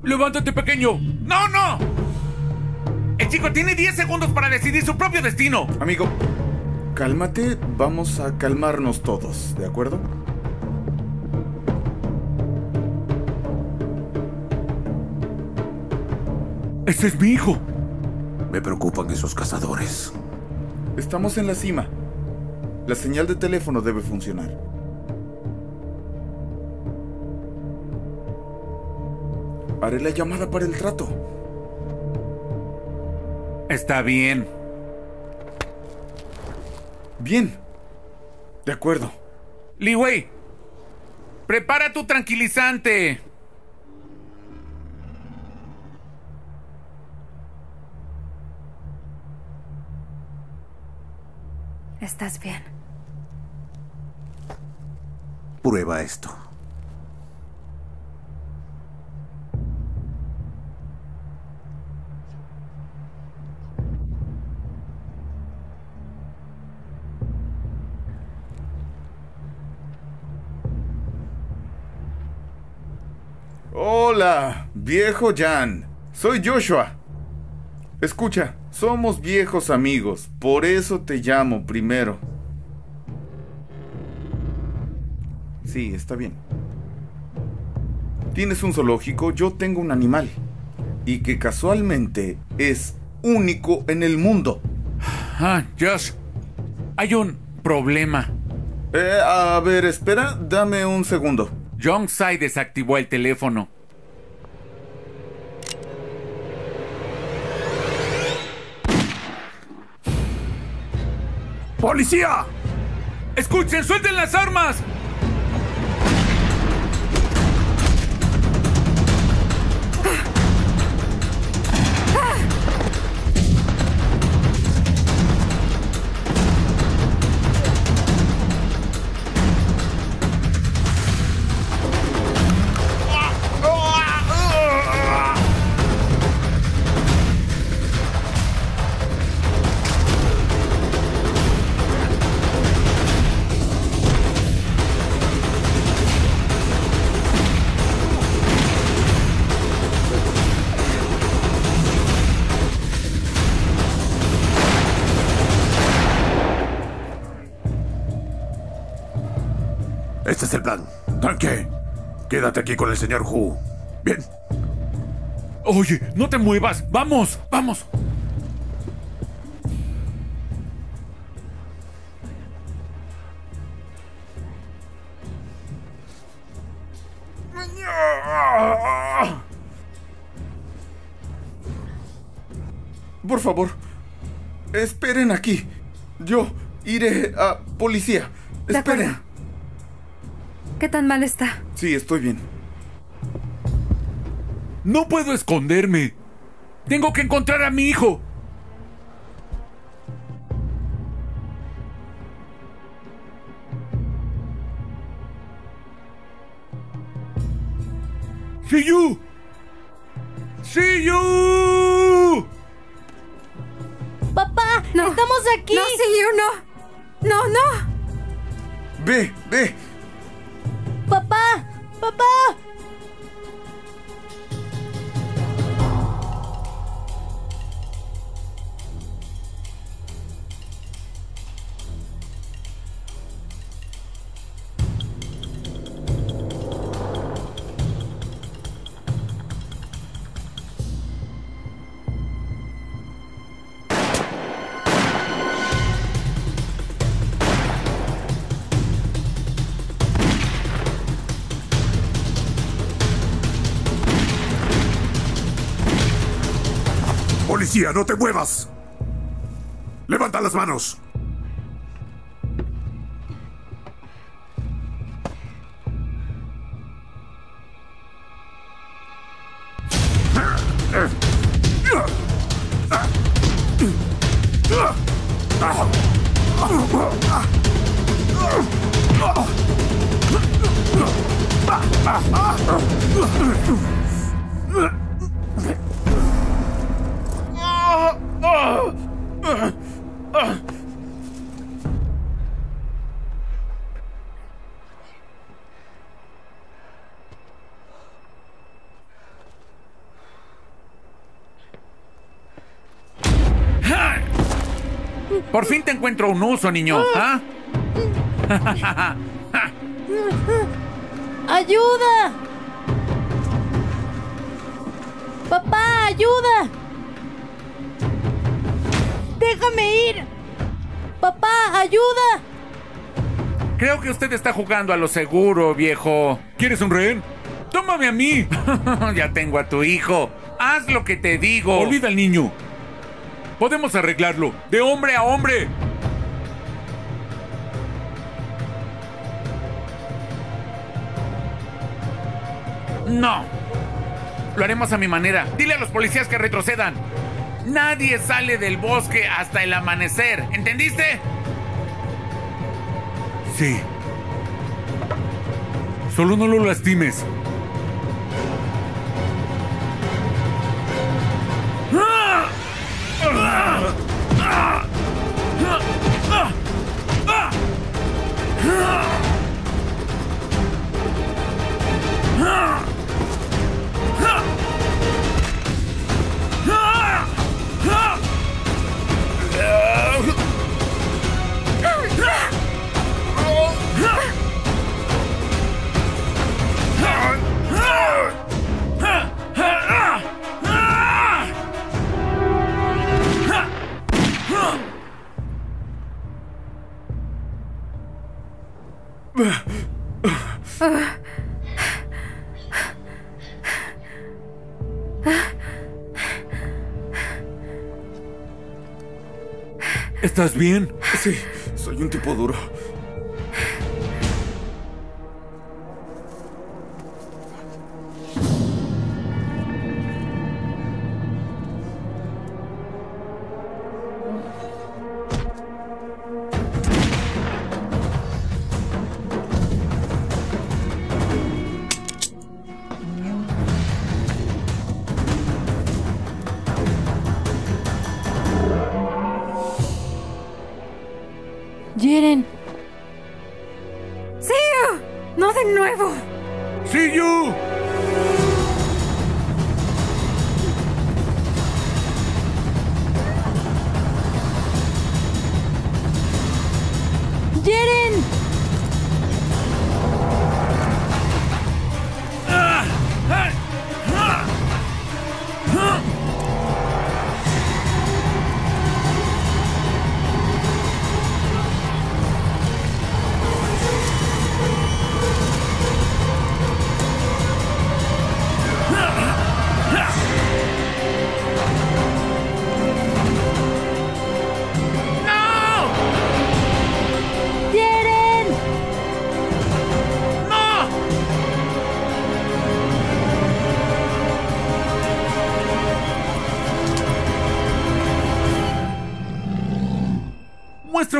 ¡Levántate, pequeño! ¡No, no! El chico tiene 10 segundos para decidir su propio destino. Amigo, cálmate, vamos a calmarnos todos, ¿de acuerdo? Ese es mi hijo. Me preocupan esos cazadores. Estamos en la cima. La señal de teléfono debe funcionar. Haré la llamada para el trato. Está bien. Bien. De acuerdo. Li Wei, prepara tu tranquilizante. Estás bien. Prueba esto. Hola, viejo Jan. Soy Joshua. Escucha, somos viejos amigos, por eso te llamo primero. Sí, está bien. Tienes un zoológico, yo tengo un animal. Y que casualmente es único en el mundo. Ah, Josh, hay un problema. Eh, a ver, espera, dame un segundo. Young Sai desactivó el teléfono. ¡Policía! ¡Escuchen! ¡Suelten las armas! Quédate aquí con el señor Hu. Bien. Oye, no te muevas. Vamos, vamos. Por favor, esperen aquí. Yo iré a policía. Esperen. ¿Qué tan mal está? Sí, estoy bien. No puedo esconderme. Tengo que encontrar a mi hijo. See you. See you. ¡Papá! No. ¡Estamos aquí! No, sí, yo no. No, no. Ve, ve. ¡Papá! ¡Papá! No te muevas. Levanta las manos. Te encuentro un uso, niño. ¿Ah? ¡Ayuda! ¡Papá, ayuda! ¡Déjame ir! ¡Papá, ayuda! Creo que usted está jugando a lo seguro, viejo. ¿Quieres un rehén? ¡Tómame a mí! ya tengo a tu hijo. Haz lo que te digo. Olvida al niño. Podemos arreglarlo. De hombre a hombre. No. Lo haremos a mi manera. Dile a los policías que retrocedan. Nadie sale del bosque hasta el amanecer. ¿Entendiste? Sí. Solo no lo lastimes. 啊啊！¿Estás bien?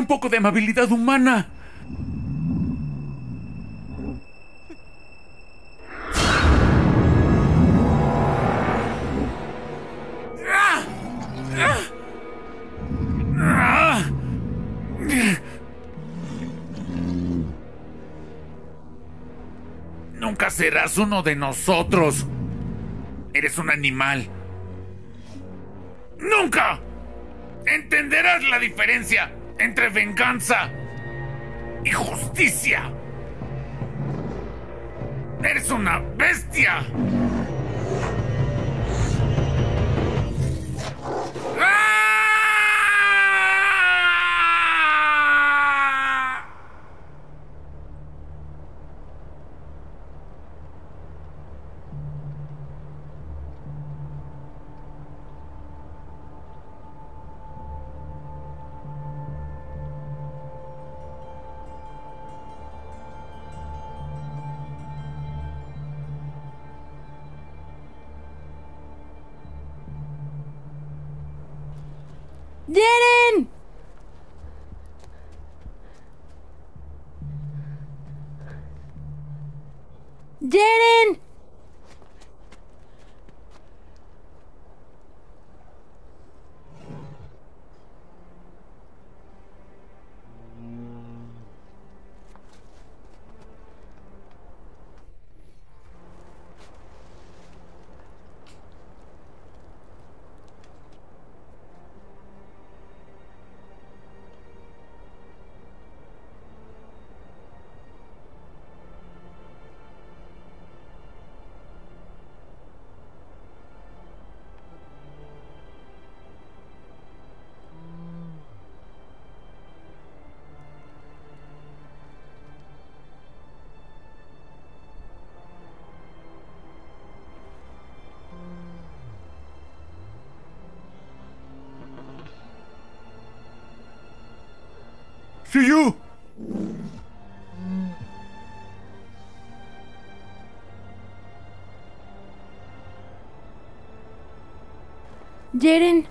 Un poco de amabilidad humana. Nunca serás uno de nosotros. Eres un animal. Nunca entenderás la diferencia entre venganza y justicia. ¡Shiyu! Jeren,